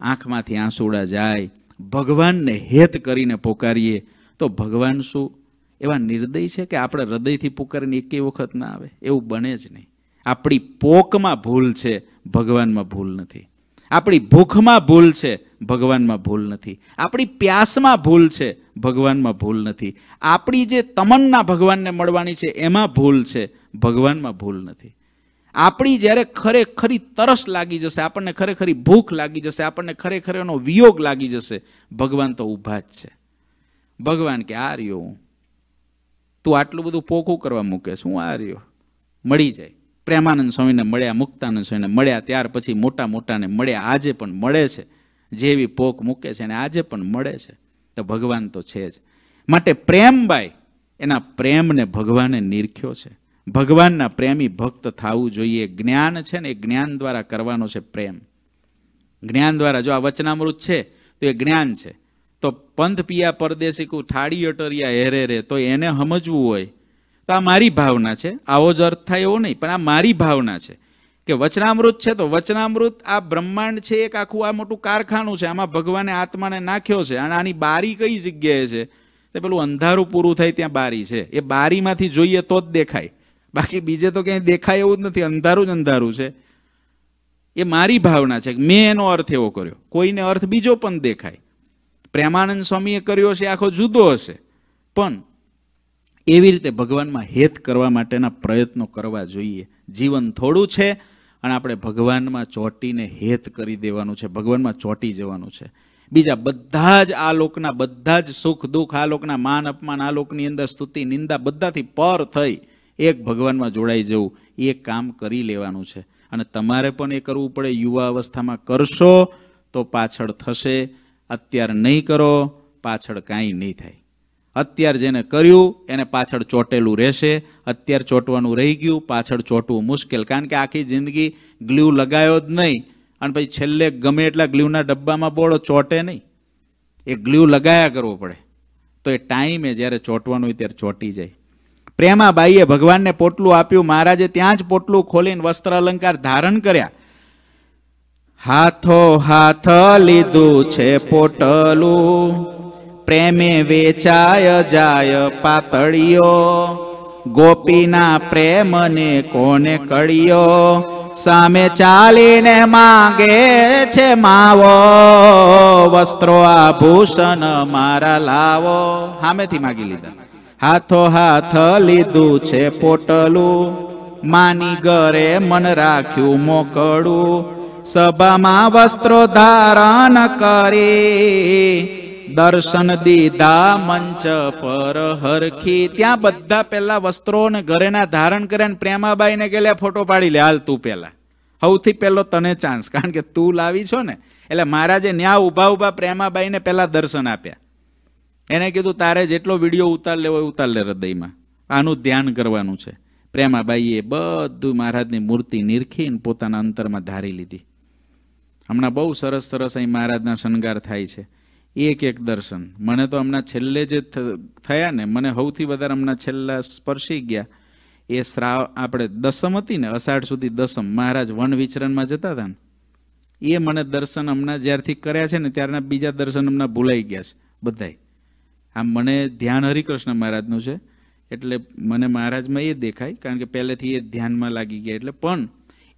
આંખમાંથી આંસુડા જાય, ભગવાનને હેત કરીને પોકારીએ. તો ભગવાન શું? એવા નિર્દય છે કે આપણે હૃદયથી પોકારીને એકે વખત ના આવે? એવું બને જ નહીં. આપણી પોકમાં ભૂલ છે, ભગવાનમાં ભૂલ નથી. આપણી ભૂખમાં ભૂલ છે, ભગવાનમાં ભૂલ નથી. આપણી પ્યાસમાં ભૂલ છે, ભગવાનમાં ભૂલ નથી. આપણી જે તમન્ના ભગવાનને મળવાની છે, એમાં ભૂલ છે, ભગવાનમાં ભૂલ નથી. આપણી જ્યારે ખરેખરી તરસ લાગી જશે, આપણને ખરેખરી ભૂખ લાગી જશે, આપણને ખરેખર એનો વિયોગ લાગી જશે, ભગવાન તો ઊભા જ છે. ભગવાન કે, આ રહ્યો હું. તું આટલું બધું પોખું કરવા મૂકે હું આ રહ્યો. મળી જાય. પ્રેમાનંદ સ્વામીને મળ્યા, મુક્તાનંદ સ્વામીને મળ્યા, ત્યાર પછી મોટા મોટાને મળ્યા. આજે પણ મળે છે. જેવી પોક મૂકે છે અને આજે પણ મળે છે. તો ભગવાન તો છે જ. માટે પ્રેમબાઈ એના પ્રેમને ભગવાને નિરખ્યો છે. ભગવાનના પ્રેમી ભક્ત થવું જોઈએ. જ્ઞાન છે ને એ જ્ઞાન દ્વારા કરવાનો છે પ્રેમ. જ્ઞાન દ્વારા જો આ વચનામૃત છે, તો એ જ્ઞાન છે. તો પંથ પિયા પરદેશી કુ ઠાડી અટરિયા હેરે રે, તો એને સમજવું હોય. તો આ મારી ભાવના છે. આવો જ અર્થ થાય એવો નહીં, પણ આ મારી ભાવના છે કે વચનામૃત છે તો વચનામૃત આ બ્રહ્માંડ છે, એક આખું આ મોટું કારખાનું છે, આમાં ભગવાને આત્માને નાખ્યો છે અને આની બારી કઈ જગ્યાએ છે? તે પેલું અંધારું પૂરું થાય ત્યાં બારી છે. એ બારીમાંથી જોઈએ તો જ દેખાય. બાકી બીજે તો ક્યાંય દેખાય એવું જ નથી. અંધારું જ અંધારું છે. એ મારી ભાવના છે. મેં એનો અર્થ એવો કર્યો. કોઈને અર્થ બીજો પણ દેખાય. પ્રેમાનંદ સ્વામીએ કર્યો છે આખો જુદો હશે. પણ એવી રીતે ભગવાનમાં હેત કરવા માટેના પ્રયત્નો કરવા જોઈએ. જીવન થોડું છે અને આપણે ભગવાનમાં ચોંટીને હેત કરી દેવાનું છે. ભગવાનમાં ચોંટી જવાનું છે. બીજા બધા જ આ લોકના બધા જ સુખ દુઃખ, આ લોકના માન અપમાન, આ લોકની અંદર સ્તુતિ, નિંદા બધાથી પર થઈ એક ભગવાનમાં જોડાઈ જવું, એ કામ કરી લેવાનું છે. અને તમારે પણ એ કરવું પડે. યુવા અવસ્થામાં કરશો તો પાછળ થશે. અત્યારે નહીં કરો, પાછળ કાંઈ નહીં થાય. અત્યારે જેને કર્યું, એને પાછળ ચોટેલું રહેશે. અત્યારે ચોંટવાનું રહી ગયું, પાછળ ચોંટવું મુશ્કેલ. કારણ કે આખી જિંદગી ગ્લ્યુ લગાયો જ નહીં. અને પછી છેલ્લે ગમે એટલા ગ્લ્યુના ડબ્બામાં બોળો ચોંટે નહીં. એ ગ્લ્યુ લગાયા કરવો પડે. તો એ ટાઈમે જ્યારે ચોંટવાનું હોય ત્યારે ચોંટી જાય. પ્રેમાબાઈએ ભગવાનને પોટલું આપ્યું. મહારાજે ત્યાં જ પોટલું ખોલીને વસ્ત્ર અલંકાર ધારણ કર્યા. હાથો હાથ લીધું છે પોટલું. પ્રેમે વેચાય જાય પાતળીઓ. ગોપીના પ્રેમને કોને કળિયો? સામે ચાલીને માંગે છે માવો. વસ્ત્રો આભૂષણ મારા લાવો. સામેથી માગી લીધા. હાથો હાથ લીધું છે પોટલું. માની ઘરે મન રાખ્યું મોકળું. સભામાં વસ્ત્રો ધારણ કરી. દર્શન દીધા મંચ પર હરખી. ત્યાં બધા પેલા વસ્ત્રો ને ઘરેના ધારણ કર્યા પ્રેમાબાઈ ને કે ફોટો પાડી લે, હાલ તું પેલા. સૌથી પહેલો તને ચાન્સ કારણ કે તું લાવી છો ને, એટલે મહારાજે ન્યા ઊભા ઊભા પ્રેમાબાઈ ને પેલા દર્શન આપ્યા. એને કીધું, તારે જેટલો વીડિયો ઉતાર લેવો હોય ઉતાર લે હૃદયમાં. આનું ધ્યાન કરવાનું છે. પ્રેમાબાઈએ બધું મહારાજની મૂર્તિ નિરખીને પોતાના અંતરમાં ધારી લીધી. હમણાં બહુ સરસ સરસ અહીં મહારાજના શણગાર થાય છે. એક એક દર્શન. મને તો હમણાં છેલ્લે જે થયા ને, મને સૌથી વધારે હમણાં છેલ્લા સ્પર્શી ગયા. એ શ્રાવ આપણે દસમ હતી ને, અષાઢ સુધી દસમ, મહારાજ વન વિચરણમાં જતા હતા ને. એ મને દર્શન હમણાં જ્યારથી કર્યા છે ને, ત્યારના બીજા દર્શન હમણાં ભૂલાઈ ગયા છે, બધાય. આમ મને ધ્યાન હરિકૃષ્ણ મહારાજનું છે, એટલે મને મહારાજમાં એ દેખાય, કારણ કે પહેલેથી એ ધ્યાનમાં લાગી ગયા, એટલે પણ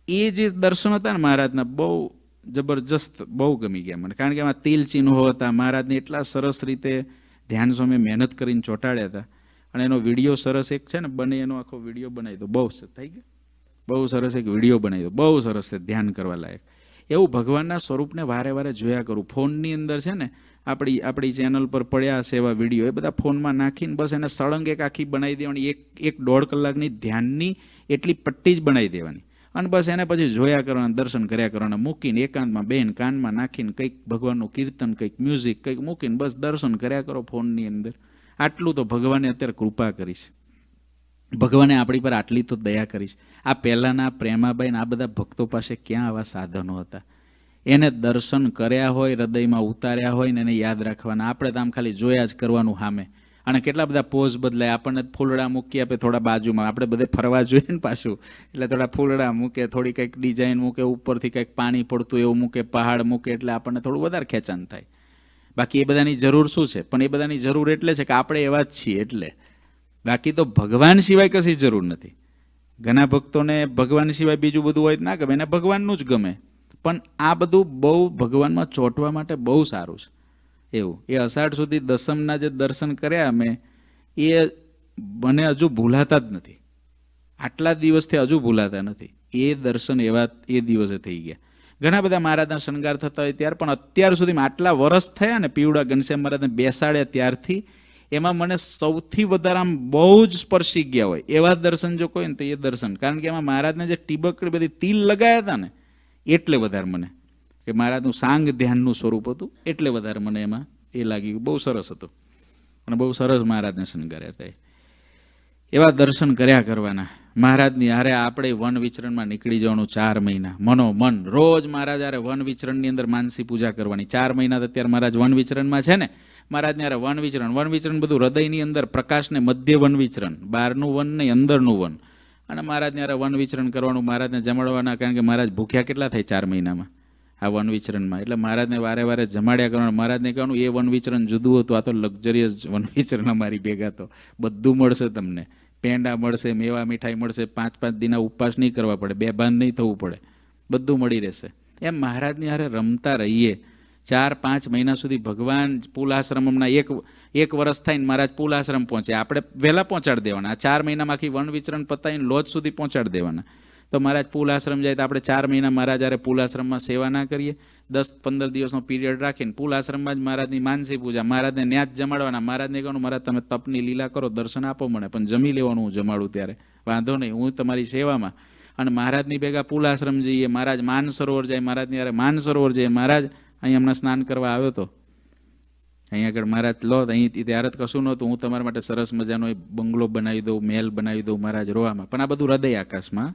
એ જે દર્શન હતા ને મહારાજના, બહુ જબરજસ્ત બહુ ગમી ગયા મને. કારણ કે એમાં તિલ ચિહ્નો હતા, મહારાજને એટલા સરસ રીતે ધ્યાન સ્વામી મહેનત કરીને ચોંટાડ્યા હતા. અને એનો વીડિયો સરસ એક છે ને, બને એનો આખો વીડિયો બનાવી દો. બહુ થઈ ગયો? બહુ સરસ એક વીડિયો બનાવી દો. બહુ સરસ છે, ધ્યાન કરવા લાયક. એવું ભગવાનના સ્વરૂપને વારે વારે જોયા કરું. ફોનની અંદર છે ને, આપણી આપણી ચેનલ પર પડ્યા હશે એવા વીડિયો, એ બધા ફોનમાં નાખીને બસ એને સળંગ એક આખી બનાવી દેવાની, એક એક દોઢ કલાકની ધ્યાનની એટલી પટ્ટી જ બનાવી દેવાની. અને બસ એને પછી જોયા કરવાના દર્શન કર્યા કરવાના મૂકીને એકાંતમાં બેન કાનમાં નાખીને કંઈક ભગવાનનું કીર્તન, કંઈક મ્યુઝિક કંઈક મૂકીને બસ દર્શન કર્યા કરો ફોનની અંદર. આટલું તો ભગવાને અત્યારે કૃપા કરી છે. ભગવાને આપણી પર આટલી તો દયા કરી છે. આ પહેલાંના પ્રેમાબાઈ ને આ બધા ભક્તો પાસે ક્યાં આવા સાધનો હતા? એને દર્શન કર્યા હોય, હૃદયમાં ઉતાર્યા હોય ને એને યાદ રાખવાના. આપણે તો આમ ખાલી જોયા જ કરવાનું સામે. અને કેટલા બધા પોઝ બદલાય? આપણને ફૂલડા મૂકી આપે થોડા બાજુમાં. આપણે બધે ફરવા જોઈએ ને પાછું. એટલે થોડા ફૂલડા મૂકે, થોડી કંઈક ડિઝાઇન મૂકે, ઉપરથી કંઈક પાણી પડતું એવું મૂકે, પહાડ મૂકે, એટલે આપણને થોડું વધારે ખેંચાણ થાય. બાકી એ બધાની જરૂર શું છે? પણ એ બધાની જરૂર એટલે છે કે આપણે એવા જ છીએ એટલે. બાકી તો ભગવાન સિવાય કશી જરૂર નથી. ઘણા ભક્તોને ભગવાન સિવાય બીજું બધું હોય ના ગમે, એને ભગવાનનું જ ગમે. પણ આ બધું બહુ ભગવાનમાં ચોંટવા માટે બહુ સારું છે. એવું. એ અષાઢ સુધી દસમના જે દર્શન કર્યા અમે, એ મને હજુ ભૂલાતા જ નથી. આટલા દિવસથી હજુ ભૂલાતા નથી. એ દર્શન એવા એ દિવસે થઈ ગયા. ઘણા બધા મહારાજના શણગાર થતા હોય ત્યારે, પણ અત્યાર સુધીમાં આટલા વરસ થયા ને પીવડા ઘનશ્યામ મહારાજને બેસાડ્યા ત્યારથી, એમાં મને સૌથી વધારે આમ બહુ જ સ્પર્શી ગયા હોય. એવા દર્શન જો કોઈ ને તો એ દર્શન. કારણ કે એમાં મહારાજને જે ટીબકડી બધી તિલ લગાવ્યા હતા ને, એટલે વધારે મને. કે મહારાજનું સાંગ ધ્યાનનું સ્વરૂપ હતું, એટલે વધારે મને એમાં એ લાગ્યું. બહુ સરસ હતું. અને બહુ સરસ મહારાજને શણગાર્યા હતા એવા દર્શન કર્યા કરવાના. મહારાજની હારે આપણે વન વિચરણમાં નીકળી જવાનું ચાર મહિના. મનો મન. રોજ મહારાજ હારે વન વિચરણની અંદર માનસી પૂજા કરવાની. ચાર મહિના તો અત્યારે મહારાજ વન વિચરણમાં છે ને? મહારાજને હારે વન વિચરણ. વન વિચરણ બધું હૃદયની અંદર પ્રકાશને મધ્ય વન વિચરણ. બહારનું વન નહીં, અંદરનું વન. અને મહારાજને હારે વન વિચરણ કરવાનું મહારાજને જમાડવાના, કારણ કે મહારાજ ભૂખ્યા કેટલા થાય ચાર મહિનામાં? આ વન વિચરણમાં. એટલે મહારાજને વારે વારે જમાડ્યા કરવાનું. મહારાજને કહેવાનું, એ વન વિચરણ જુદું હતું, આ તો લક્ઝરિયસ વન વિચરણ અમારી ભેગા તો. બધું મળશે તમને. પેંડા મળશે, મેવા મીઠાઈ મળશે, પાંચ પાંચ દિના ઉપવાસ નહીં કરવા પડે, બે ભાન નહીં થવું પડે. બધું મળી રહેશે. એમ મહારાજની હારે રમતા રહીએ. ચાર પાંચ મહિના સુધી ભગવાન પુલ આશ્રમના એક એક વર્ષ થઈને મહારાજ પુલ આશ્રમ પહોંચે આપણે વહેલા પહોંચાડી દેવાના. આ ચાર મહિનામાં આખી વન વિચરણ પતાવીને લોજ સુધી પહોંચાડી દેવાના. તો મહારાજ પુલ આશ્રમ જાય તો આપણે ચાર મહિના મહારાજ જ્યારે પુલ આશ્રમમાં સેવા ના કરીએ, દસ પંદર દિવસનો પીરિયડ રાખીને પુલ આશ્રમમાં જ મહારાજની માનસી પૂજા, મહારાજને ન્યાજ જમાડવાના, મહારાજને કહેવાનું મહારાજ, તમે તપની લીલા કરો, દર્શન આપો મને, પણ જમી લેવાનું હું જમાડું ત્યારે. વાંધો નહીં, હું તમારી સેવામાં. અને મહારાજની ભેગા પુલ આશ્રમ જઈએ, મહારાજ માન સરોવર જાય મહારાજની હારે માન સરોવર જઈએ, મહારાજ અહીં હમણાં સ્નાન કરવા આવ્યો તો. અહીં આગળ મહારાજ, લો, અહીં ત્યારે જ કશું નહોતું, હું તમારા માટે સરસ મજાનો બંગલો બનાવી દઉં, મહેલ બનાવી દઉં મહારાજ રોવામાં. પણ આ બધું હૃદય આકાશમાં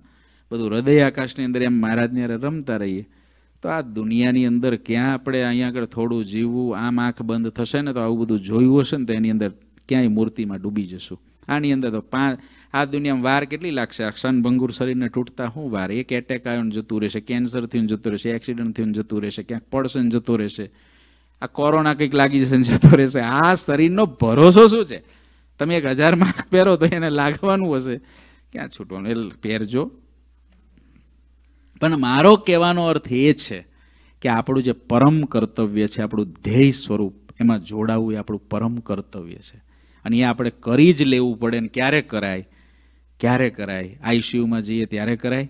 બધું હૃદય આકાશની અંદર એમ મહારાજની હારે રમતા રહીએ. તો આ દુનિયાની અંદર ક્યાં આપણે અહીંયા આગળ થોડું જીવવું, આમ આંખ બંધ થશે ને તો આવું બધું જોયું હશે ને તો એની અંદર ક્યાંય મૂર્તિમાં ડૂબી જશું. આની અંદર તો પાંચ આ દુનિયામાં વાર કેટલી લાગશે? આ ક્ષણ ભંગુર શરીરને તૂટતા શું વાર? એક એટેક આવ્યો જતું રહેશે કેન્સર થયું જતું રહેશે એક્સિડન્ટ થયું જતું રહેશે, ક્યાંક પડશે ને જતું રહેશે. આ કોરોના કંઈક લાગી જશે ને જતો રહેશે. આ શરીરનો ભરોસો શું છે? તમે એક હજાર માર્ક પહેરો તો એને લાગવાનું હશે. ક્યાં છૂટવાનું? એટલે પહેરજો. પણ મારો કહેવાનો અર્થ એ છે કે આપણું જે પરમ કર્તવ્ય છે, આપણું ધ્યેય સ્વરૂપ, એમાં જોડાવું એ આપણું પરમ કર્તવ્ય છે. અને એ આપણે કરી જ લેવું પડે ને ક્યારે કરાય? ક્યારે કરાય? આઈસીયુમાં જઈએ ત્યારે કરાય?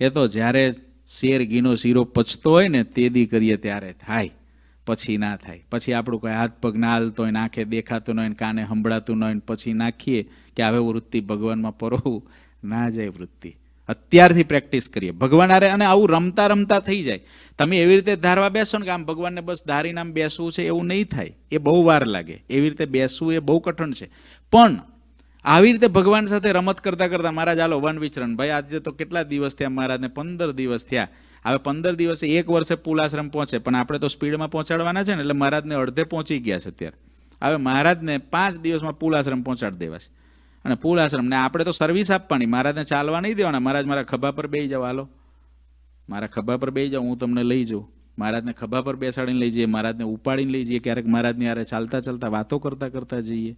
એ તો જ્યારે શેર ઘીનો શીરો પચતો હોય ને તે દી કરીએ ત્યારે થાય. પછી ના થાય. પછી આપણું કોઈ હાથ પગ ના હાલતો હોય આંખે દેખાતું ન હોય કાને સંભળાતું ન હોય પછી નાખીએ કે હવે વૃત્તિ ભગવાનમાં પરોવું. ના જાય વૃત્તિ. અત્યારથી પ્રેક્ટિસ કરીએ. ભગવાન આરે અને આવું રમતા રમતા થઈ જાય. તમે એવી રીતે ધારવા બેસો ને કે આમ ભગવાનને બસ ધારીને આમ બેસવું છે એવું નહીં થાય. એ બહુ વાર લાગે. એવી રીતે બેસવું એ બહુ કઠણ છે. પણ આવી રીતે ભગવાન સાથે રમત કરતાં કરતાં મહારાજ, હાલો, વન વિચરણ. ભાઈ, આજે તો કેટલા દિવસ થયા મહારાજને? પંદર દિવસ થયા. હવે પંદર દિવસે એક વર્ષે પુલાશ્રમ પહોંચે. પણ આપણે તો સ્પીડમાં પહોંચાડવાના છે ને, એટલે મહારાજને અડધે પહોંચી ગયા છે અત્યારે. હવે મહારાજને પાંચ દિવસમાં પુલાશ્રમ પહોંચાડી દેવા છે. અને પુલ આશ્રમ. ને આપણે તો સર્વિસ આપવાની. મહારાજને ચાલવા નહીં દેવાના. મહારાજ મારા ખભા પર બેસી જાઓ. હાલો. મારા ખભા પર બેસી જાઓ. હું તમને લઈ જાઉં. મહારાજને ખભા પર બેસાડીને લઈ જઈએ. મહારાજને ઉપાડીને લઈ જઈએ. ક્યારેક મહારાજની આરે ચાલતા ચાલતા, વાતો કરતા કરતા જઈએ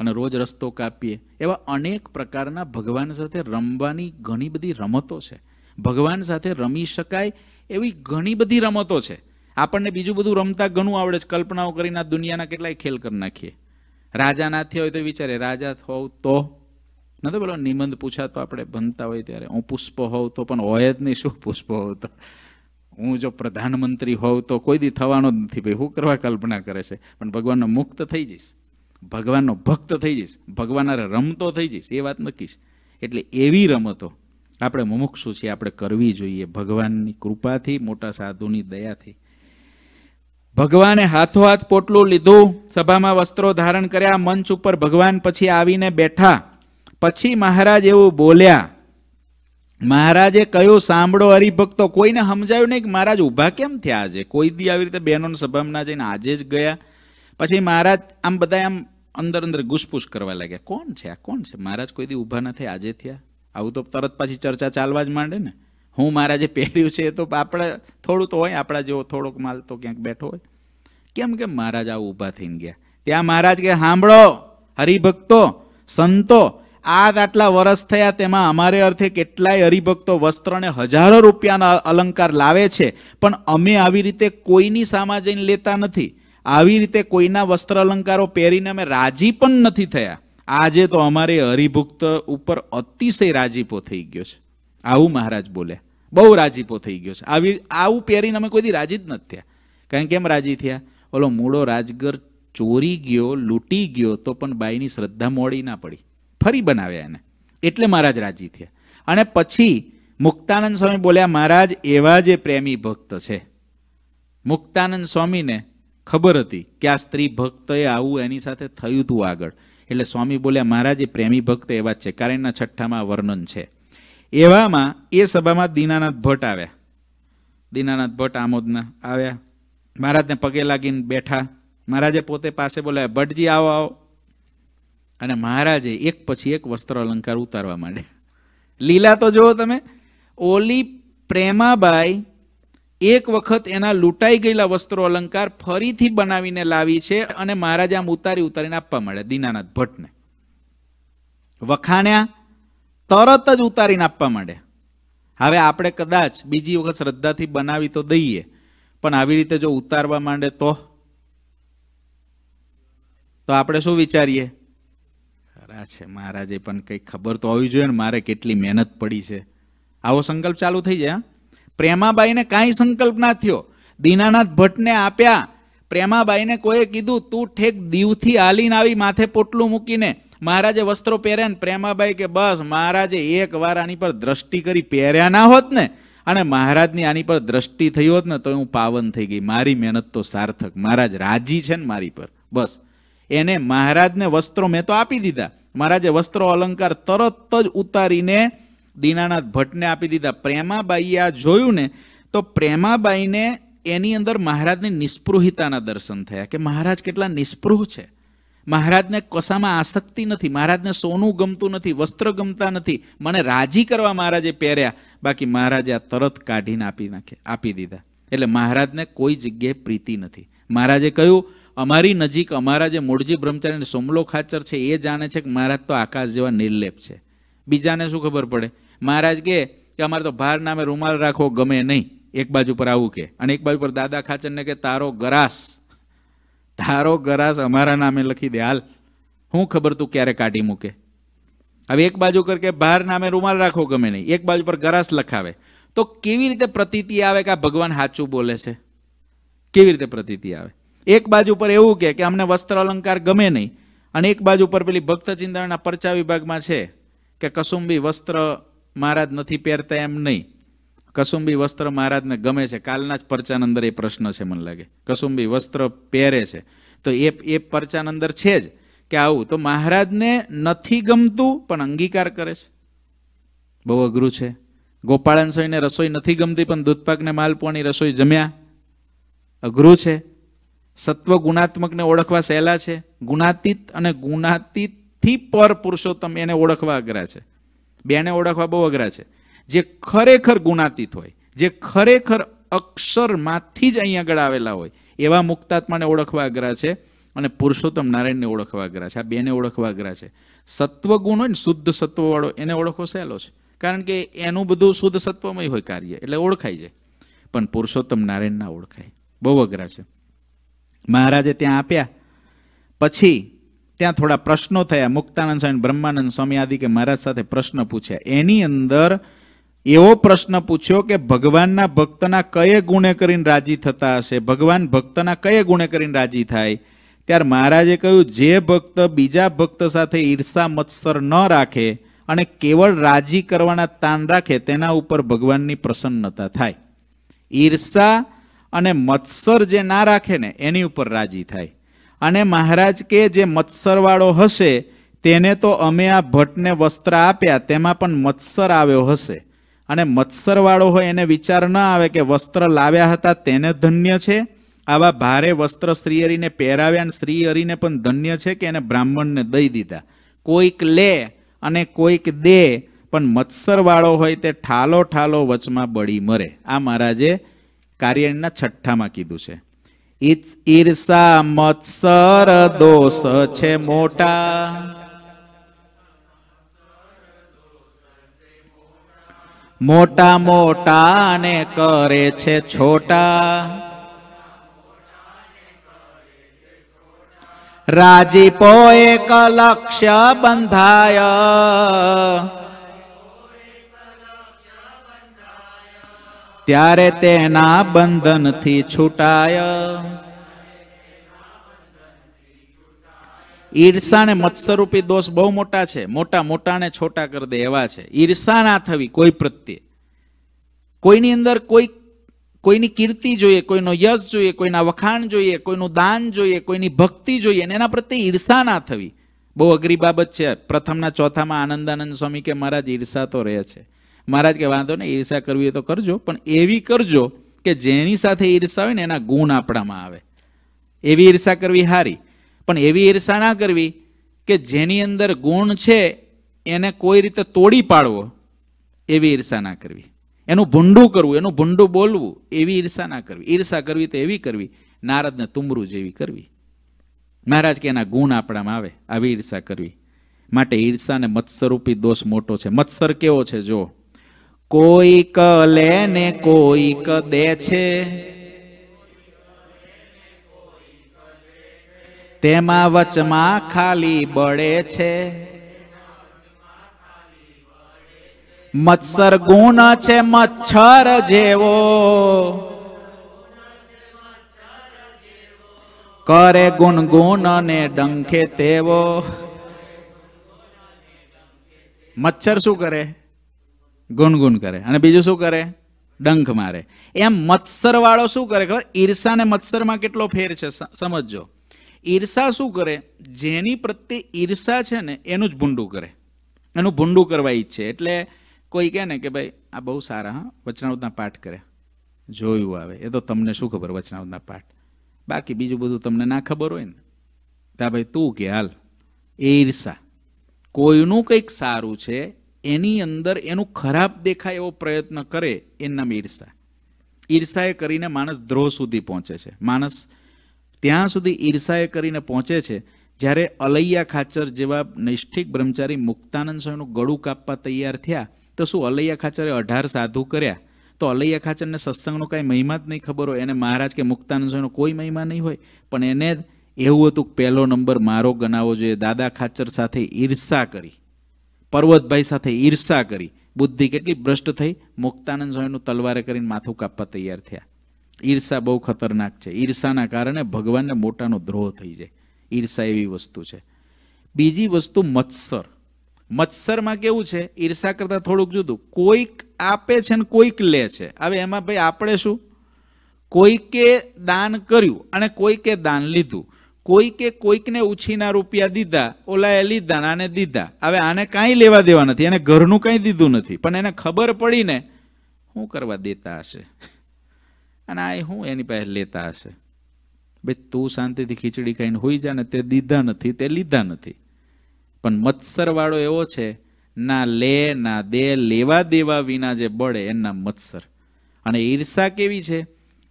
અને રોજ રસ્તો કાપીએ. એવા અનેક પ્રકારના ભગવાન સાથે રમવાની ઘણી બધી રમતો છે. ભગવાન સાથે રમી શકાય એવી ઘણી બધી રમતો છે. આપણને બીજું બધું રમતા ઘણું આવડે છે. કલ્પનાઓ કરીને આ દુનિયાના કેટલાય ખેલ કરી નાખીએ. રાજા ના હોય તો વિચારે, રાજા હોવ તો? નથી બોલો નિબંધ પૂછાતો આપણે બનતા હોય ત્યારે, હું પુષ્પ હોઉં તો? પણ હોય જ નહીં, શું પુષ્પ હોઉં તો? હું જો પ્રધાનમંત્રી હોઉં તો કોઈ દી થવાનો જ નથી ભાઈ, હું કરવા કલ્પના કરે છે? પણ ભગવાનનો મુક્ત થઈ જઈશ, ભગવાનનો ભક્ત થઈ જઈશ ભગવાન હારે રમતો થઈ જઈશ, એ વાત નક્કી છે. એટલે એવી રમતો આપણે મુમુક્ષુ છીએ, આપણે કરવી જોઈએ ભગવાનની કૃપાથી, મોટા સાધુની દયાથી. ભગવાને હાથોહાથ પોટલું લીધું, સભામાં વસ્ત્રો ધારણ કર્યા, મંચ ઉપર ભગવાન પછી આવીને બેઠા. પછી મહારાજ એવું બોલ્યા, મહારાજે કહ્યું, સાંભળો હરિભક્તો, કોઈને સમજાયું નહીં કે મહારાજ ઊભા કેમ થયા આજે? કોઈ દી આવી રીતે બહેનોને સભામાં જઈને આજે જ ગયા. પછી મહારાજ આમ બધા આમ અંદર અંદર ઘૂસપૂસ કરવા લાગ્યા. કોણ છે આ? કોણ છે? મહારાજ કોઈ દી ઊભા નથી, આજે થયા? આવું તો તરત પાછી ચર્ચા ચાલવા જ માંડે ને. હું મારા જે પહેર્યું છે એ તો આપણે, થોડું તો હોય, આપણા જેવો થોડોક માલ તો ક્યાંક બેઠો હોય. કેમ કે મહારાજ આવું ઊભા થઈને ગયા. ત્યાં મહારાજ કે સાંભળો હરિભક્તો, સંતો આ આટલા વર્ષ થયા તેમાં અમારે અર્થે કેટલાય હરિભક્તો વસ્ત્રને હજારો રૂપિયાના અલંકાર લાવે છે, પણ અમે આવી રીતે કોઈની સામા જઈને લેતા નથી. આવી રીતે કોઈના વસ્ત્ર અલંકારો પહેરીને અમે રાજી પણ નથી થયા. આજે તો અમારે હરિભક્ત ઉપર અતિશય રાજીપો થઈ ગયો છે. આવું મહારાજ બોલ્યા બહુ રાજીપો થઈ ગયો છે. આવી આવું પહેરીને અમે કોઈ દી રાજી જ નથી થયા. કારણ કેમ રાજી થયા? ઓલો મૂળો રાજગર ચોરી ગયો, લૂંટી ગયો, તો પણ બાઈની શ્રદ્ધા મોડી ના પડી. ફરી બનાવ્યા એને. એટલે મહારાજ રાજી થયા. અને પછી મુક્તાનંદ સ્વામી બોલ્યા, મહારાજ, એવા જે પ્રેમી ભક્ત છે. મુક્તાનંદ સ્વામીને ખબર હતી કે આ સ્ત્રી ભક્તએ આવું એની સાથે થયું હતું આગળ. એટલે સ્વામી બોલ્યા, મહારાજ, એ પ્રેમી ભક્ત એવા જ છે. કારણના છઠ્ઠામાં વર્ણન છે. એવામાં એ સભામાં દીનાનાથ ભટ્ટ આવ્યા. દીનાનાથ ભટ્ટ આમોદના આવ્યા. મહારાજને પગે લાગીને બેઠા. મહારાજે પોતે પાસે બોલાવ્યા, ભટ્ટજી, આવો આવો. અને મહારાજે એક પછી એક વસ્ત્ર અલંકાર ઉતારવા માંડ્યા. લીલા તો જુઓ તમે, ઓલી પ્રેમાબાઈ એક વખત એના લૂંટાઈ ગયેલા વસ્ત્રો અલંકાર ફરીથી બનાવીને લાવી છે અને મહારાજે આમ ઉતારી ઉતારીને આપવા માંડ્યા દીનાનાથ ભટ્ટને. વખાણ્યા તરત જ ઉતારીને આપવા માંડ્યા હવે આપણે કદાચ બીજી વખત શ્રદ્ધાથી બનાવી તો દઈએ, પણ આવી રીતે જો ઉતારવા માંડે તો? તો આપણે શું વિચારીએ? ખરા છે, મહારાજે, પણ કંઈક ખબર તો હોવી જોઈએ ને મારે કેટલી મહેનત પડી છે. આવો સંકલ્પ ચાલુ થઈ જાય? પ્રેમાબાઈને કાંઈ સંકલ્પ ના થયો. દીનાનાથ ભટ્ટને આપ્યા. પ્રેમાબાઈને કોઈએ કીધું, તું ઠેક દીવથી હાલીને આવી માથે પોટલું મૂકીને મહારાજે વસ્ત્રો પહેર્યા ને પ્રેમાબાઈ કે, બસ, મહારાજે એક વાર આની પર દ્રષ્ટિ કરી પહેર્યા ના હોત ને, અને મહારાજની આની પર દ્રષ્ટિ થઈ હોત ને, તો હું પાવન થઈ ગઈ. મારી મહેનત તો સાર્થક. મહારાજ રાજી છે ને મારી પર. બસ. એને મહારાજને વસ્ત્રો મેં તો આપી દીધા. મહારાજે વસ્ત્રો અલંકાર તરત જ ઉતારીને દીનાનાથ ભટ્ટને આપી દીધા. પ્રેમાબાઈએ આ જોયું ને, તો પ્રેમાબાઈને એની અંદર મહારાજની નિસ્પૃહિતાના દર્શન થયા. કે મહારાજ કેટલા નિસ્પૃહ છે. મહારાજને કશામાં આસક્તિ નથી, મહારાજને સોનું ગમતું નથી, વસ્ત્ર ગમતા નથી. મને રાજી કરવા મહારાજે પહેર્યા, બાકી મહારાજે આ તરત કાઢીને આપી નાખે, આપી દીધા. એટલે મહારાજને કોઈ જગ્યાએ પ્રીતિ નથી. મહારાજે કહ્યું, અમારી નજીક અમારા જે મૂળજી બ્રહ્મચારી સોમલો ખાચર છે, એ જાણે છે કે મહારાજ તો આકાશ જેવા નિર્લેપ છે. બીજાને શું ખબર પડે? મહારાજ કહે કે અમારે તો ભાર નામે રૂમાલ રાખવો ગમે નહીં. એક બાજુ પર આવું કે અને એક બાજુ પર દાદા ખાચરને કે તારો ગરાસ તારો ગરાસ અમારા નામે લખી દે, હાલ. હું ખબર તું ક્યારે કાઢી મૂકે? હવે એક બાજુ કર કે બહાર નામે રૂમાલ રાખો ગમે નહીં. એક બાજુ પર ગરાસ લખાવે. તો કેવી રીતે પ્રતીતિ આવે કે આ ભગવાન સાચું બોલે છે? કેવી રીતે પ્રતીતિ આવે? એક બાજુ પર એવું કે કે અમને વસ્ત્ર અલંકાર ગમે નહીં અને એક બાજુ પર પેલી ભક્ત ચિંતનના પરચા વિભાગમાં છે કે કસુંબી વસ્ત્ર મહારાજ નથી પહેરતા એમ નહીં. કસુંબી વસ્ત્ર મહારાજને ગમે છે. કાલના જ પરચાના અંદર એ પ્રશ્ન છે મને લાગે. કસુંબી વસ્ત્ર પહેરે છે. તો એ એ પરચાન અંદર છે જ કે આવું. તો મહારાજને નથી ગમતું, પણ અંગીકાર કરે છે. બહુ અઘરું છે. ગોપાળન સ્વામીને રસોઈ નથી ગમતી, પણ દૂધપાકને માલપુઆની રસોઈ જમ્યા. અઘરું છે. સત્વ ગુણાત્મકને ઓળખવા સહેલા છે. ગુણાતીત અને ગુણાતીતથી પર પુરુષોત્તમ એને ઓળખવા અઘરા છે. બેને ઓળખવા બહુ અઘરા છે. જે ખરેખર ગુણાતીત હોય, જે ખરેખર અક્ષરમાંથી જ અહીં આગળ આવેલા હોય, એવા મુક્તાત્માને ઓળખવા અઘરા છે અને પુરુષોત્તમ નારાયણને ઓળખવા અઘરા છે. આ બેને ઓળખવા અઘરા છે. સત્વગુણ હોય ને, શુદ્ધ સત્વવાળો, એને ઓળખવો સહેલો છે. કારણ કે એનું બધું શુદ્ધ સત્વમય હોય કાર્ય, એટલે ઓળખાય છે. પણ પુરુષોત્તમ નારાયણ ના ઓળખાય. બહુ અઘરા છે. મહારાજે ત્યાં આપ્યા. પછી ત્યાં થોડા પ્રશ્નો થયા. મુક્તાનંદ સ્વામી, બ્રહ્માનંદ સ્વામી આદિ કે મહારાજ સાથે પ્રશ્ન પૂછ્યા. એની અંદર એવો પ્રશ્ન પૂછ્યો કે ભગવાનના ભક્તના કયે ગુણે કરીને રાજી થતા હશે? ભગવાન ભક્તના કયે ગુણે કરીને રાજી થાય? ત્યારે મહારાજે કહ્યું, જે ભક્ત બીજા ભક્ત સાથે ઈર્ષા મત્સર ન રાખે અને કેવળ રાજી કરવાના તાન રાખે, તેના ઉપર ભગવાનની પ્રસન્નતા થાય. ઈર્ષા અને મત્સર જે ના રાખે ને, એની ઉપર રાજી થાય. અને મહારાજ કે, જે મત્સરવાળો હશે, તેને તો અમે આ ભટ્ટને વસ્ત્ર આપ્યા, તેમાં પણ મત્સર આવ્યો હશે. અને મત્સરવાળો હોય એને વિચાર ન આવે કે વસ્ત્ર લાવ્યા હતા તેને ધન્ય છે. આવા ભારે વસ્ત્ર શ્રી હરિને પહેરાવ્યા અને શ્રી હરિને પણ ધન્ય છે કે એને બ્રાહ્મણને દઈ દીધા. કોઈક લે અને કોઈક દે, પણ મત્સરવાળો હોય તે ઠાલો ઠાલો વચમાં બળી મરે. આ મહારાજે કાર્યના છઠ્ઠામાં કીધું છે. ઈર્ષા મત્સર દોષ છે મોટા. મોટા મોટા ને કરે છે છોટા. રાજીપો એક લક્ષ્ય બંધાય. ત્યારે તેના બંધનથી છૂટાય. ઈર્ષા ને મત્સરૂપી દોષ બહુ મોટા છે. મોટા મોટાને છોટા કરી દે એવા છે. ઈર્ષા ના થવી કોઈ પ્રત્યે. કોઈની અંદર કોઈ કોઈની કીર્તિ જોઈએ, કોઈનો યશ જોઈએ, કોઈના વખાણ જોઈએ, કોઈનું દાન જોઈએ, કોઈની ભક્તિ જોઈએ, અને એના પ્રત્યે ઈર્ષા ના થવી. બહુ અઘરી બાબત છે. પ્રથમના ચોથામાં આનંદાનંદ સ્વામી કે, મહારાજ, ઈર્ષા તો રહે છે. મહારાજ કે, વાંધો નહીં, ઈર્ષા કરવી હોય તો કરજો, પણ એવી કરજો કે જેની સાથે ઈર્ષા હોય ને એના ગુણ આપણામાં આવે. એવી ઈર્ષા કરવી હારી. પણ એવી ઈર્ષા ના કરવી કે જેની અંદર ગુણ છે, એને કોઈ રીતે તોડી પાડવો, એવી ઈર્ષા ના કરવી. એનું ભૂંડું કરવું, એનું ભૂંડું બોલવું, એવી ઈર્ષા ના કરવી. ઈર્ષા કરવી તો એવી કરવી, નારદને તુમરું જેવી કરવી. મહારાજ કે એના ગુણ આપણામાં આવે, આવી ઈર્ષા કરવી. માટે ઈર્ષાને મત્સરૂપી દોષ મોટો છે. મત્સર કેવો છે જો કોઈક લે ને કોઈક દે છે. તેમાં વચમાં ખાલી બળે છે. મત્સર ગુણ છે મચ્છર જેવો. કરે ગુણગુણ ને ડંખે તેવો. મચ્છર શું કરે? ગુણગુણ કરે. અને બીજું શું કરે? ડંખ મારે. એમ મત્સર વાળો શું કરે ખબર? ઈર્ષા ને મત્સરમાં કેટલો ફેર છે સમજજો. ઈર્ષા શું કરે? જેની પ્રત્યે ઈર્ષા છે ને, એનું જ ભૂંડું કરે. એનું ભૂંડું કરવા ઈચ્છે. એટલે કોઈ કહે ને કે ભાઈ, આ બહુ સારા, હા વચનાવતના પાઠ કરે જોયું આવે. એ તો તમને શું ખબર વચનાવતના પાઠ? બાકી બીજું બધું તમને ના ખબર હોય ને. તા ભાઈ, તું કે, હાલ એ ઈર્ષા. કોઈનું કંઈક સારું છે, એની અંદર એનું ખરાબ દેખાય એવો પ્રયત્ન કરે, એના નામ ઈર્ષા. ઈર્ષાએ કરીને માણસ દ્રોહ સુધી પહોંચે છે. માણસ ત્યાં સુધી ઈર્ષાએ કરીને પહોંચે છે, જ્યારે અલૈયા ખાચર જેવા નૈષ્ઠિક બ્રહ્મચારી મુક્તાનંદ સ્વામીનું ગળું કાપવા તૈયાર થયા, તો શું અલૈયા ખાચરે અઢાર સાધુ કર્યા? તો અલૈયા ખાચરને સત્સંગનો કાંઈ મહિમા જ નહીં ખબર હોય, એને મહારાજ કે મુક્તાનંદ સ્વામીનો કોઈ મહિમા નહીં હોય, પણ એને એવું હતું પહેલો નંબર મારો ગણાવવો જોઈએ. દાદા ખાચર સાથે ઈર્ષા કરી, પર્વતભાઈ સાથે ઈર્ષા કરી, બુદ્ધિ કેટલી ભ્રષ્ટ થઈ, મુક્તાનંદ સ્વામીનું તલવારે કરીને માથું કાપવા તૈયાર થયા. ઈર્ષા બહુ ખતરનાક છે. ઈર્ષાના કારણે ભગવાનને મોટાનો દ્રોહ થઈ જાય. ઈર્ષા એવી વસ્તુ છે. બીજી વસ્તુ મત્સર. મત્સરમાં કેવું છે? ઈર્ષા કરતાં થોડુંક જુદું. કોઈક આપે છે ને કોઈક લે છે. હવે એમાં ભાઈ આપણે શું? કોઈકે દાન કર્યું અને કોઈકે દાન લીધું. કોઈકે કોઈકને ઉછીના રૂપિયા દીધા, ઓલાએ લીધા ને આને દીધા. હવે આને કાંઈ લેવા દેવા નથી. એને ઘરનું કાંઈ દીધું નથી. પણ એને ખબર પડીને શું કરવા દેતા હશે? અને આ હું એની પાસે લેતા હશે? ભાઈ તું શાંતિથી ખીચડી ખાઈને હોઈ જા ને તે દીધા નથી, તે લીધા નથી. પણ મત્સરવાળો એવો છે, ના લે, ના દે, લેવા દેવા વિના જે બળે એના મત્સર. અને ઈર્ષા કેવી છે?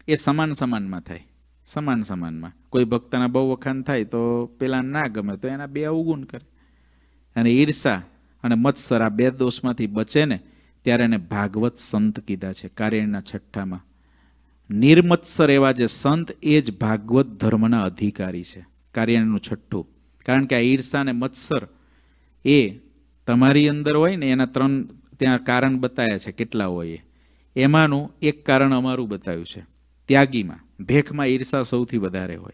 એ સમાન સમાનમાં થાય, સમાન સમાનમાં. કોઈ ભક્તના બહુ વખાણ થાય તો પેલા ના ગમે તો એના બે અવગુણ કરે. અને ઈર્ષા અને મત્સર આ બે દોષમાંથી બચે ને ત્યારે એને ભાગવત સંત કીધા છે કાર્યના છઠ્ઠામાં. નિર્મત્સર એવા જે સંત, એ જ ભાગવત ધર્મના અધિકારી છે. કાર્યનું છઠ્ઠું. કારણ કે આ ઈર્ષા અને મત્સર એ તમારી અંદર હોય ને, એના ત્રણ ત્યાં કારણ બતાવ્યા છે, કેટલા હોય એ. એમાંનું એક કારણ અમારું બતાવ્યું છે. ત્યાગીમાં. ભેખમાં ઈર્ષા સૌથી વધારે હોય.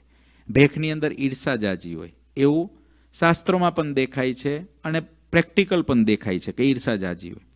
ભેખની અંદર ઈર્ષા જાજી હોય. એવું શાસ્ત્રોમાં પણ દેખાય છે અને પ્રેક્ટિકલ પણ દેખાય છે કે ઈર્ષા જાજી હોય.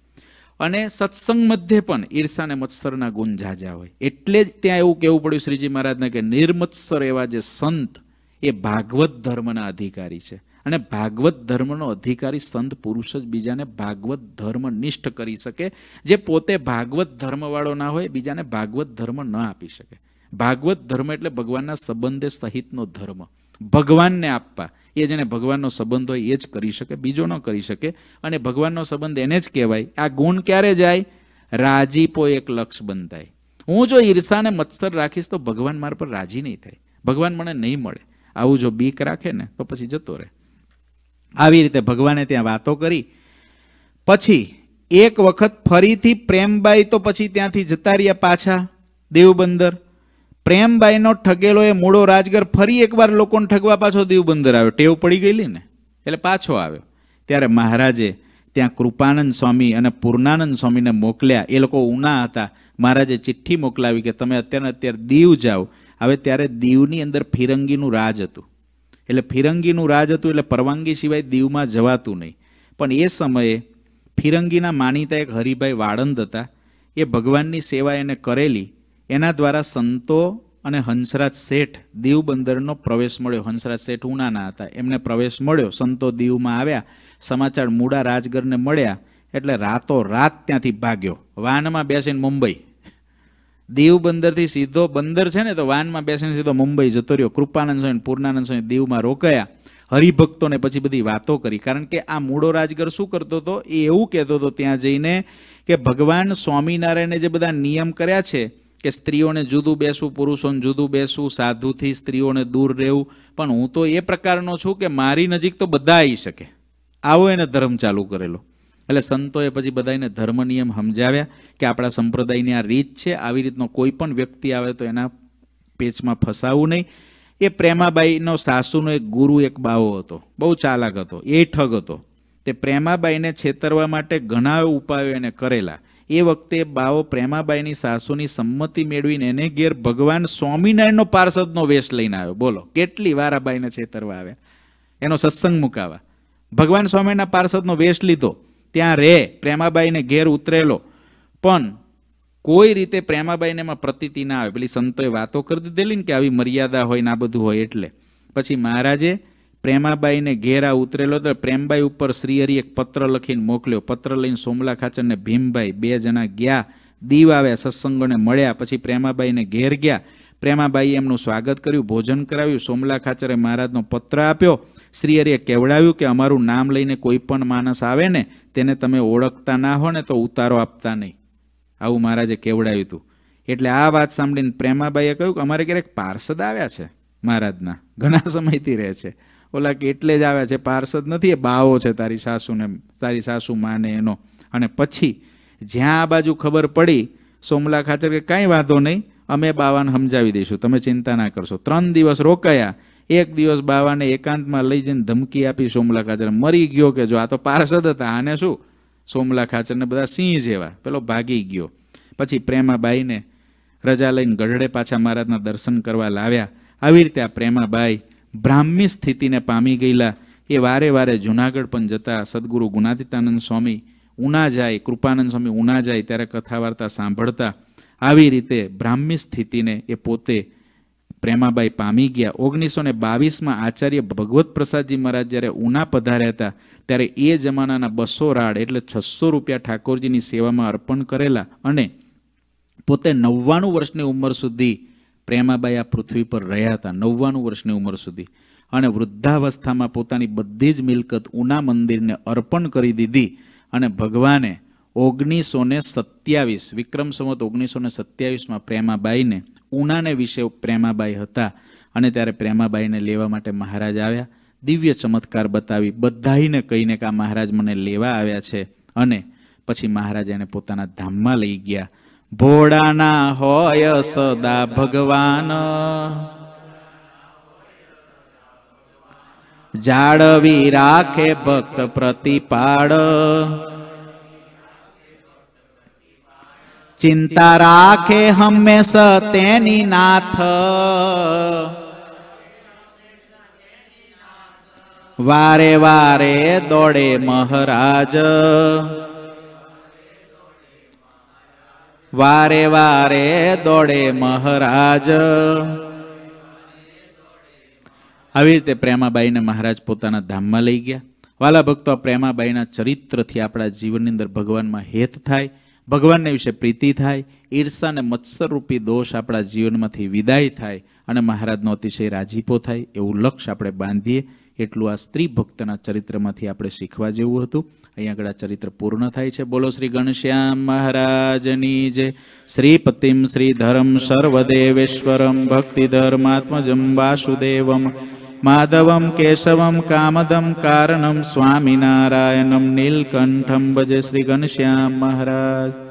અને સત્સંગ મધ્યે પણ ઈર્ષા અને મત્સરના ગુણ ઝાઝા હોય. એટલે જ ત્યાં એવું કહેવું પડ્યું શ્રીજી મહારાજને કે નિર્મત્સર એવા જે સંત, એ ભાગવત ધર્મના અધિકારી છે. અને ભાગવત ધર્મનો અધિકારી સંત પુરુષ જ બીજાને ભાગવત ધર્મ નિષ્ઠ કરી શકે. જે પોતે ભાગવત ધર્મવાળો ના હોય, બીજાને ભાગવત ધર્મ ન આપી શકે. ભાગવત ધર્મ એટલે ભગવાનના સંબંધે સહિતનો ધર્મ. ભગવાનને આપવા. એ જેને ભગવાનનો સંબંધ હોય એ જ કરી શકે, બીજો ન કરી શકે. અને ભગવાનનો સંબંધ એને જ કહેવાય, આ ગુણ ક્યારે જાય? રાજીપો એક લક્ષ બંધાય. હું જો ઈર્ષાને મત્સર રાખીશ તો ભગવાન મારા પર રાજી નહીં થાય. ભગવાન મને નહીં મળે. આવું જો બીક રાખે ને, તો પછી જતો રહે. આવી રીતે ભગવાને ત્યાં વાતો કરી. પછી એક વખત ફરીથી પ્રેમબાઈ તો પછી ત્યાંથી જતા રહ્યા પાછા દેવબંદર. પ્રેમબાઈનો ઠગેલો એ મૂળો રાજગર ફરી એકવાર લોકોને ઠગવા પાછો દીવ બંદર આવ્યો. ટેવ પડી ગયેલી ને? એટલે પાછો આવ્યો. ત્યારે મહારાજે ત્યાં કૃપાનંદ સ્વામી અને પૂર્ણાનંદ સ્વામીને મોકલ્યા. એ લોકો ઉના હતા. મહારાજે ચિઠ્ઠી મોકલાવી કે તમે અત્યારે અત્યારે દીવ જાઓ. હવે ત્યારે દીવની અંદર ફિરંગીનું રાજ હતું. એટલે ફિરંગીનું રાજ હતું એટલે પરવાનગી સિવાય દીવમાં જવાતું નહીં. પણ એ સમયે ફિરંગીના માનીતા એક હરિભાઈ વાળંદ હતા. એ ભગવાનની સેવા એને કરેલી. એના દ્વારા સંતો અને હંસરાજ શેઠ દીવ બંદરનો પ્રવેશ મળ્યો. હંસરાજ શેઠ ઉનાના હતા. એમને પ્રવેશ મળ્યો. સંતો દીવમાં આવ્યા. સમાચાર મૂળા રાજગરને મળ્યા એટલે રાતો રાત ત્યાંથી ભાગ્યો. વાનમાં બેસીને મુંબઈ. દીવ બંદરથી સીધો બંદર છે ને, તો વાનમાં બેસીને સીધો મુંબઈ જતો રહ્યો. કૃપાનંદ સ્વામી, પૂર્ણાનંદ સ્વામી દીવમાં રોકાયા. હરિભક્તોને પછી બધી વાતો કરી. કારણ કે આ મૂળો રાજગર શું કરતો હતો? એ એવું કહેતો હતો ત્યાં જઈને કે ભગવાન સ્વામિનારાયણે જે બધા નિયમ કર્યા છે કે સ્ત્રીઓને જુદું બેસવું, પુરુષોને જુદું બેસવું, સાધુથી સ્ત્રીઓને દૂર રહેવું. પણ હું તો એ પ્રકારનો છું કે મારી નજીક તો બધા આવી શકે. આવો એને ધર્મ ચાલુ કરેલો. એટલે સંતોએ પછી બધાને ધર્મ નિયમ સમજાવ્યા કે આપણા સંપ્રદાયની આ રીત છે, આવી રીતનો કોઈ પણ વ્યક્તિ આવે તો એના પેચમાં ફસાવવું નહીં. એ પ્રેમાબાઈનો સાસુનો એક ગુરુ, એક બાવો હતો. બહુ ચાલાક હતો એ ઠગ હતો. તે પ્રેમાબાઈને છેતરવા માટે ઘણા ઉપાયો એને કરેલા. એ વખતે બાવો પ્રેમાબાઈની સાસુની સંમતિ મેળવીને એને ઘેર ભગવાન સ્વામિનારાયણનો પાર્ષદનો વેશ લઈને આવ્યો. બોલો, કેટલી વાર આ બાઈને છેતરવા આવ્યા? એનો સત્સંગ મુકાવા. ભગવાન સ્વામિના પાર્ષદનો વેશ લીધો. ત્યાં રે, પ્રેમાબાઈને ઘેર ઉતરેલો. પણ કોઈ રીતે પ્રેમાબાઈને એમાં પ્રતીતિ ના આવે. પેલી સંતોએ વાતો કરી દીધેલી ને કે આવી મર્યાદા હોય ને આ બધું હોય એટલે. પછી મહારાજે પ્રેમાબાઈને ઘેરા ઉતરેલો તો પ્રેમબાઈ ઉપર શ્રીહરિ એક પત્ર લખીને મોકલ્યો. પત્ર લઈને સોમલા ખાચર ને ભીમભાઈ બે જણા ગયા. દીવ આવ્યા, સત્સંગોને મળ્યા, પછી પ્રેમાબાઈને ઘેર ગયા. પ્રેમાબાઈએ એમનું સ્વાગત કર્યું, ભોજન કરાવ્યું. સોમલા ખાચરે મહારાજનો પત્ર આપ્યો. શ્રીહરિએ કહેવડાવ્યું કે અમારું નામ લઈને કોઈ પણ માણસ આવે ને, તેને તમે ઓળખતા ના હો ને તો ઉતારો આપતા નહીં. આવું મહારાજે કહેવડાવ્યું હતું. એટલે આ વાત સાંભળીને પ્રેમાબાઈએ કહ્યું કે અમારે ક્યારેક પાર્ષદ આવ્યા છે મહારાજના. ઘણા [laughs] સમયથી રહે છે. ઓલા કે એટલે જ આવ્યા છે, પાર્ષદ નથી, એ બાવો છે તારી સાસુને, તારી સાસુ માને એનો. અને પછી જ્યાં આ બાજુ ખબર પડી, સોમલા ખાચર કે કાંઈ વાંધો નહીં, અમે બાવાને સમજાવી દઈશું. તમે ચિંતા ના કરશો. ત્રણ દિવસ રોકાયા. એક દિવસ બાવાને એકાંતમાં લઈ જઈને ધમકી આપી સોમલા ખાચર. મરી ગયો કે જો, આ તો પાર્ષદ હતા, આને શું? સોમલા ખાચરને બધા સિંહ જેવા, પેલો ભાગી ગયો. પછી પ્રેમાબાઈને રજા લઈને ગઢડે પાછા મહારાજના દર્શન કરવા લાવ્યા. આવી રીતે આ પ્રેમાબાઈ બ્રાહ્મી સ્થિતિને પામી ગયેલા. એ વારે વારે જુનાગઢ પણ જતા સદગુરુ ગુણાતીતાનંદ સ્વામી ઉના જાય કૃપાનંદ સ્વામી ઉના જાય ત્યારે કથા વાર્તા સાંભળતા આવી રીતે બ્રાહ્મી સ્થિતિને એ પોતે પ્રેમાબાઈ પામી ગયા. ઓગણીસો ને બાવીસમાં આચાર્ય ભગવત પ્રસાદજી મહારાજ જ્યારે ઉના પધાર્યા હતા, ત્યારે એ જમાનાના બસો રાડ એટલે છસો રૂપિયા ઠાકોરજીની સેવામાં અર્પણ કરેલા અને પોતે નવ્વાણું વર્ષની ઉંમર સુધી પ્રેમાબાઈ આ પૃથ્વી પર રહ્યા હતા, નવ્વાણું વર્ષની ઉંમર સુધી. અને વૃદ્ધાવસ્થામાં પોતાની બધી જ મિલકત ઉના મંદિરને અર્પણ કરી દીધી અને ભગવાને ઓગણીસો ને સત્યાવીસ, વિક્રમ સંવત ઓગણીસો ને સત્યાવીસમાં પ્રેમાબાઈને, ઉનાને વિશે પ્રેમાબાઈ હતા અને ત્યારે પ્રેમાબાઈને લેવા માટે મહારાજ આવ્યા. દિવ્ય ચમત્કાર બતાવી બધાઈને કહીને કે આ મહારાજ મને લેવા આવ્યા છે અને પછી મહારાજ એને પોતાના ધામમાં લઈ ગયા. ભોળાના હોય સદા ભગવાન. જાળવી રાખે ભક્ત પ્રતિપાળ. ચિંતા રાખે હંમેશા તેની નાથ. વારે વારે દોડે મહારાજ. વારે વારે દોડે મહારાજ. આવી રીતે પ્રેમાબાઈને મહારાજ પોતાના ધામમાં લઈ ગયા. વાલા ભક્તો પ્રેમાબાઈના ચરિત્રથી આપણા જીવનની અંદર ભગવાનમાં હેત થાય, ભગવાનને વિશે પ્રીતિ થાય, ઈર્ષા અને મત્સરરૂપી દોષ આપણા જીવનમાંથી વિદાય થાય અને મહારાજનો અતિશય રાજીપો થાય, એવું લક્ષ્ય આપણે બાંધીએ. એટલું આ સ્ત્રી ભક્તના ચરિત્રમાંથી આપણે શીખવા જેવું હતું. અહીંયા આગળ આ ચરિત્ર પૂર્ણ થાય છે. બોલો શ્રી ઘનશ્યામ મહારાજની જય શ્રીપતિમ શ્રીધરમ સર્વદેવેશ્વરમ ભક્તિધર્માત્મજમ વાસુદેવમ માધવમ કેશવમ કામદમ કારણમ સ્વામિનારાયણમ નીલકંઠમ. ભજે શ્રી ઘનશ્યામ મહારાજ.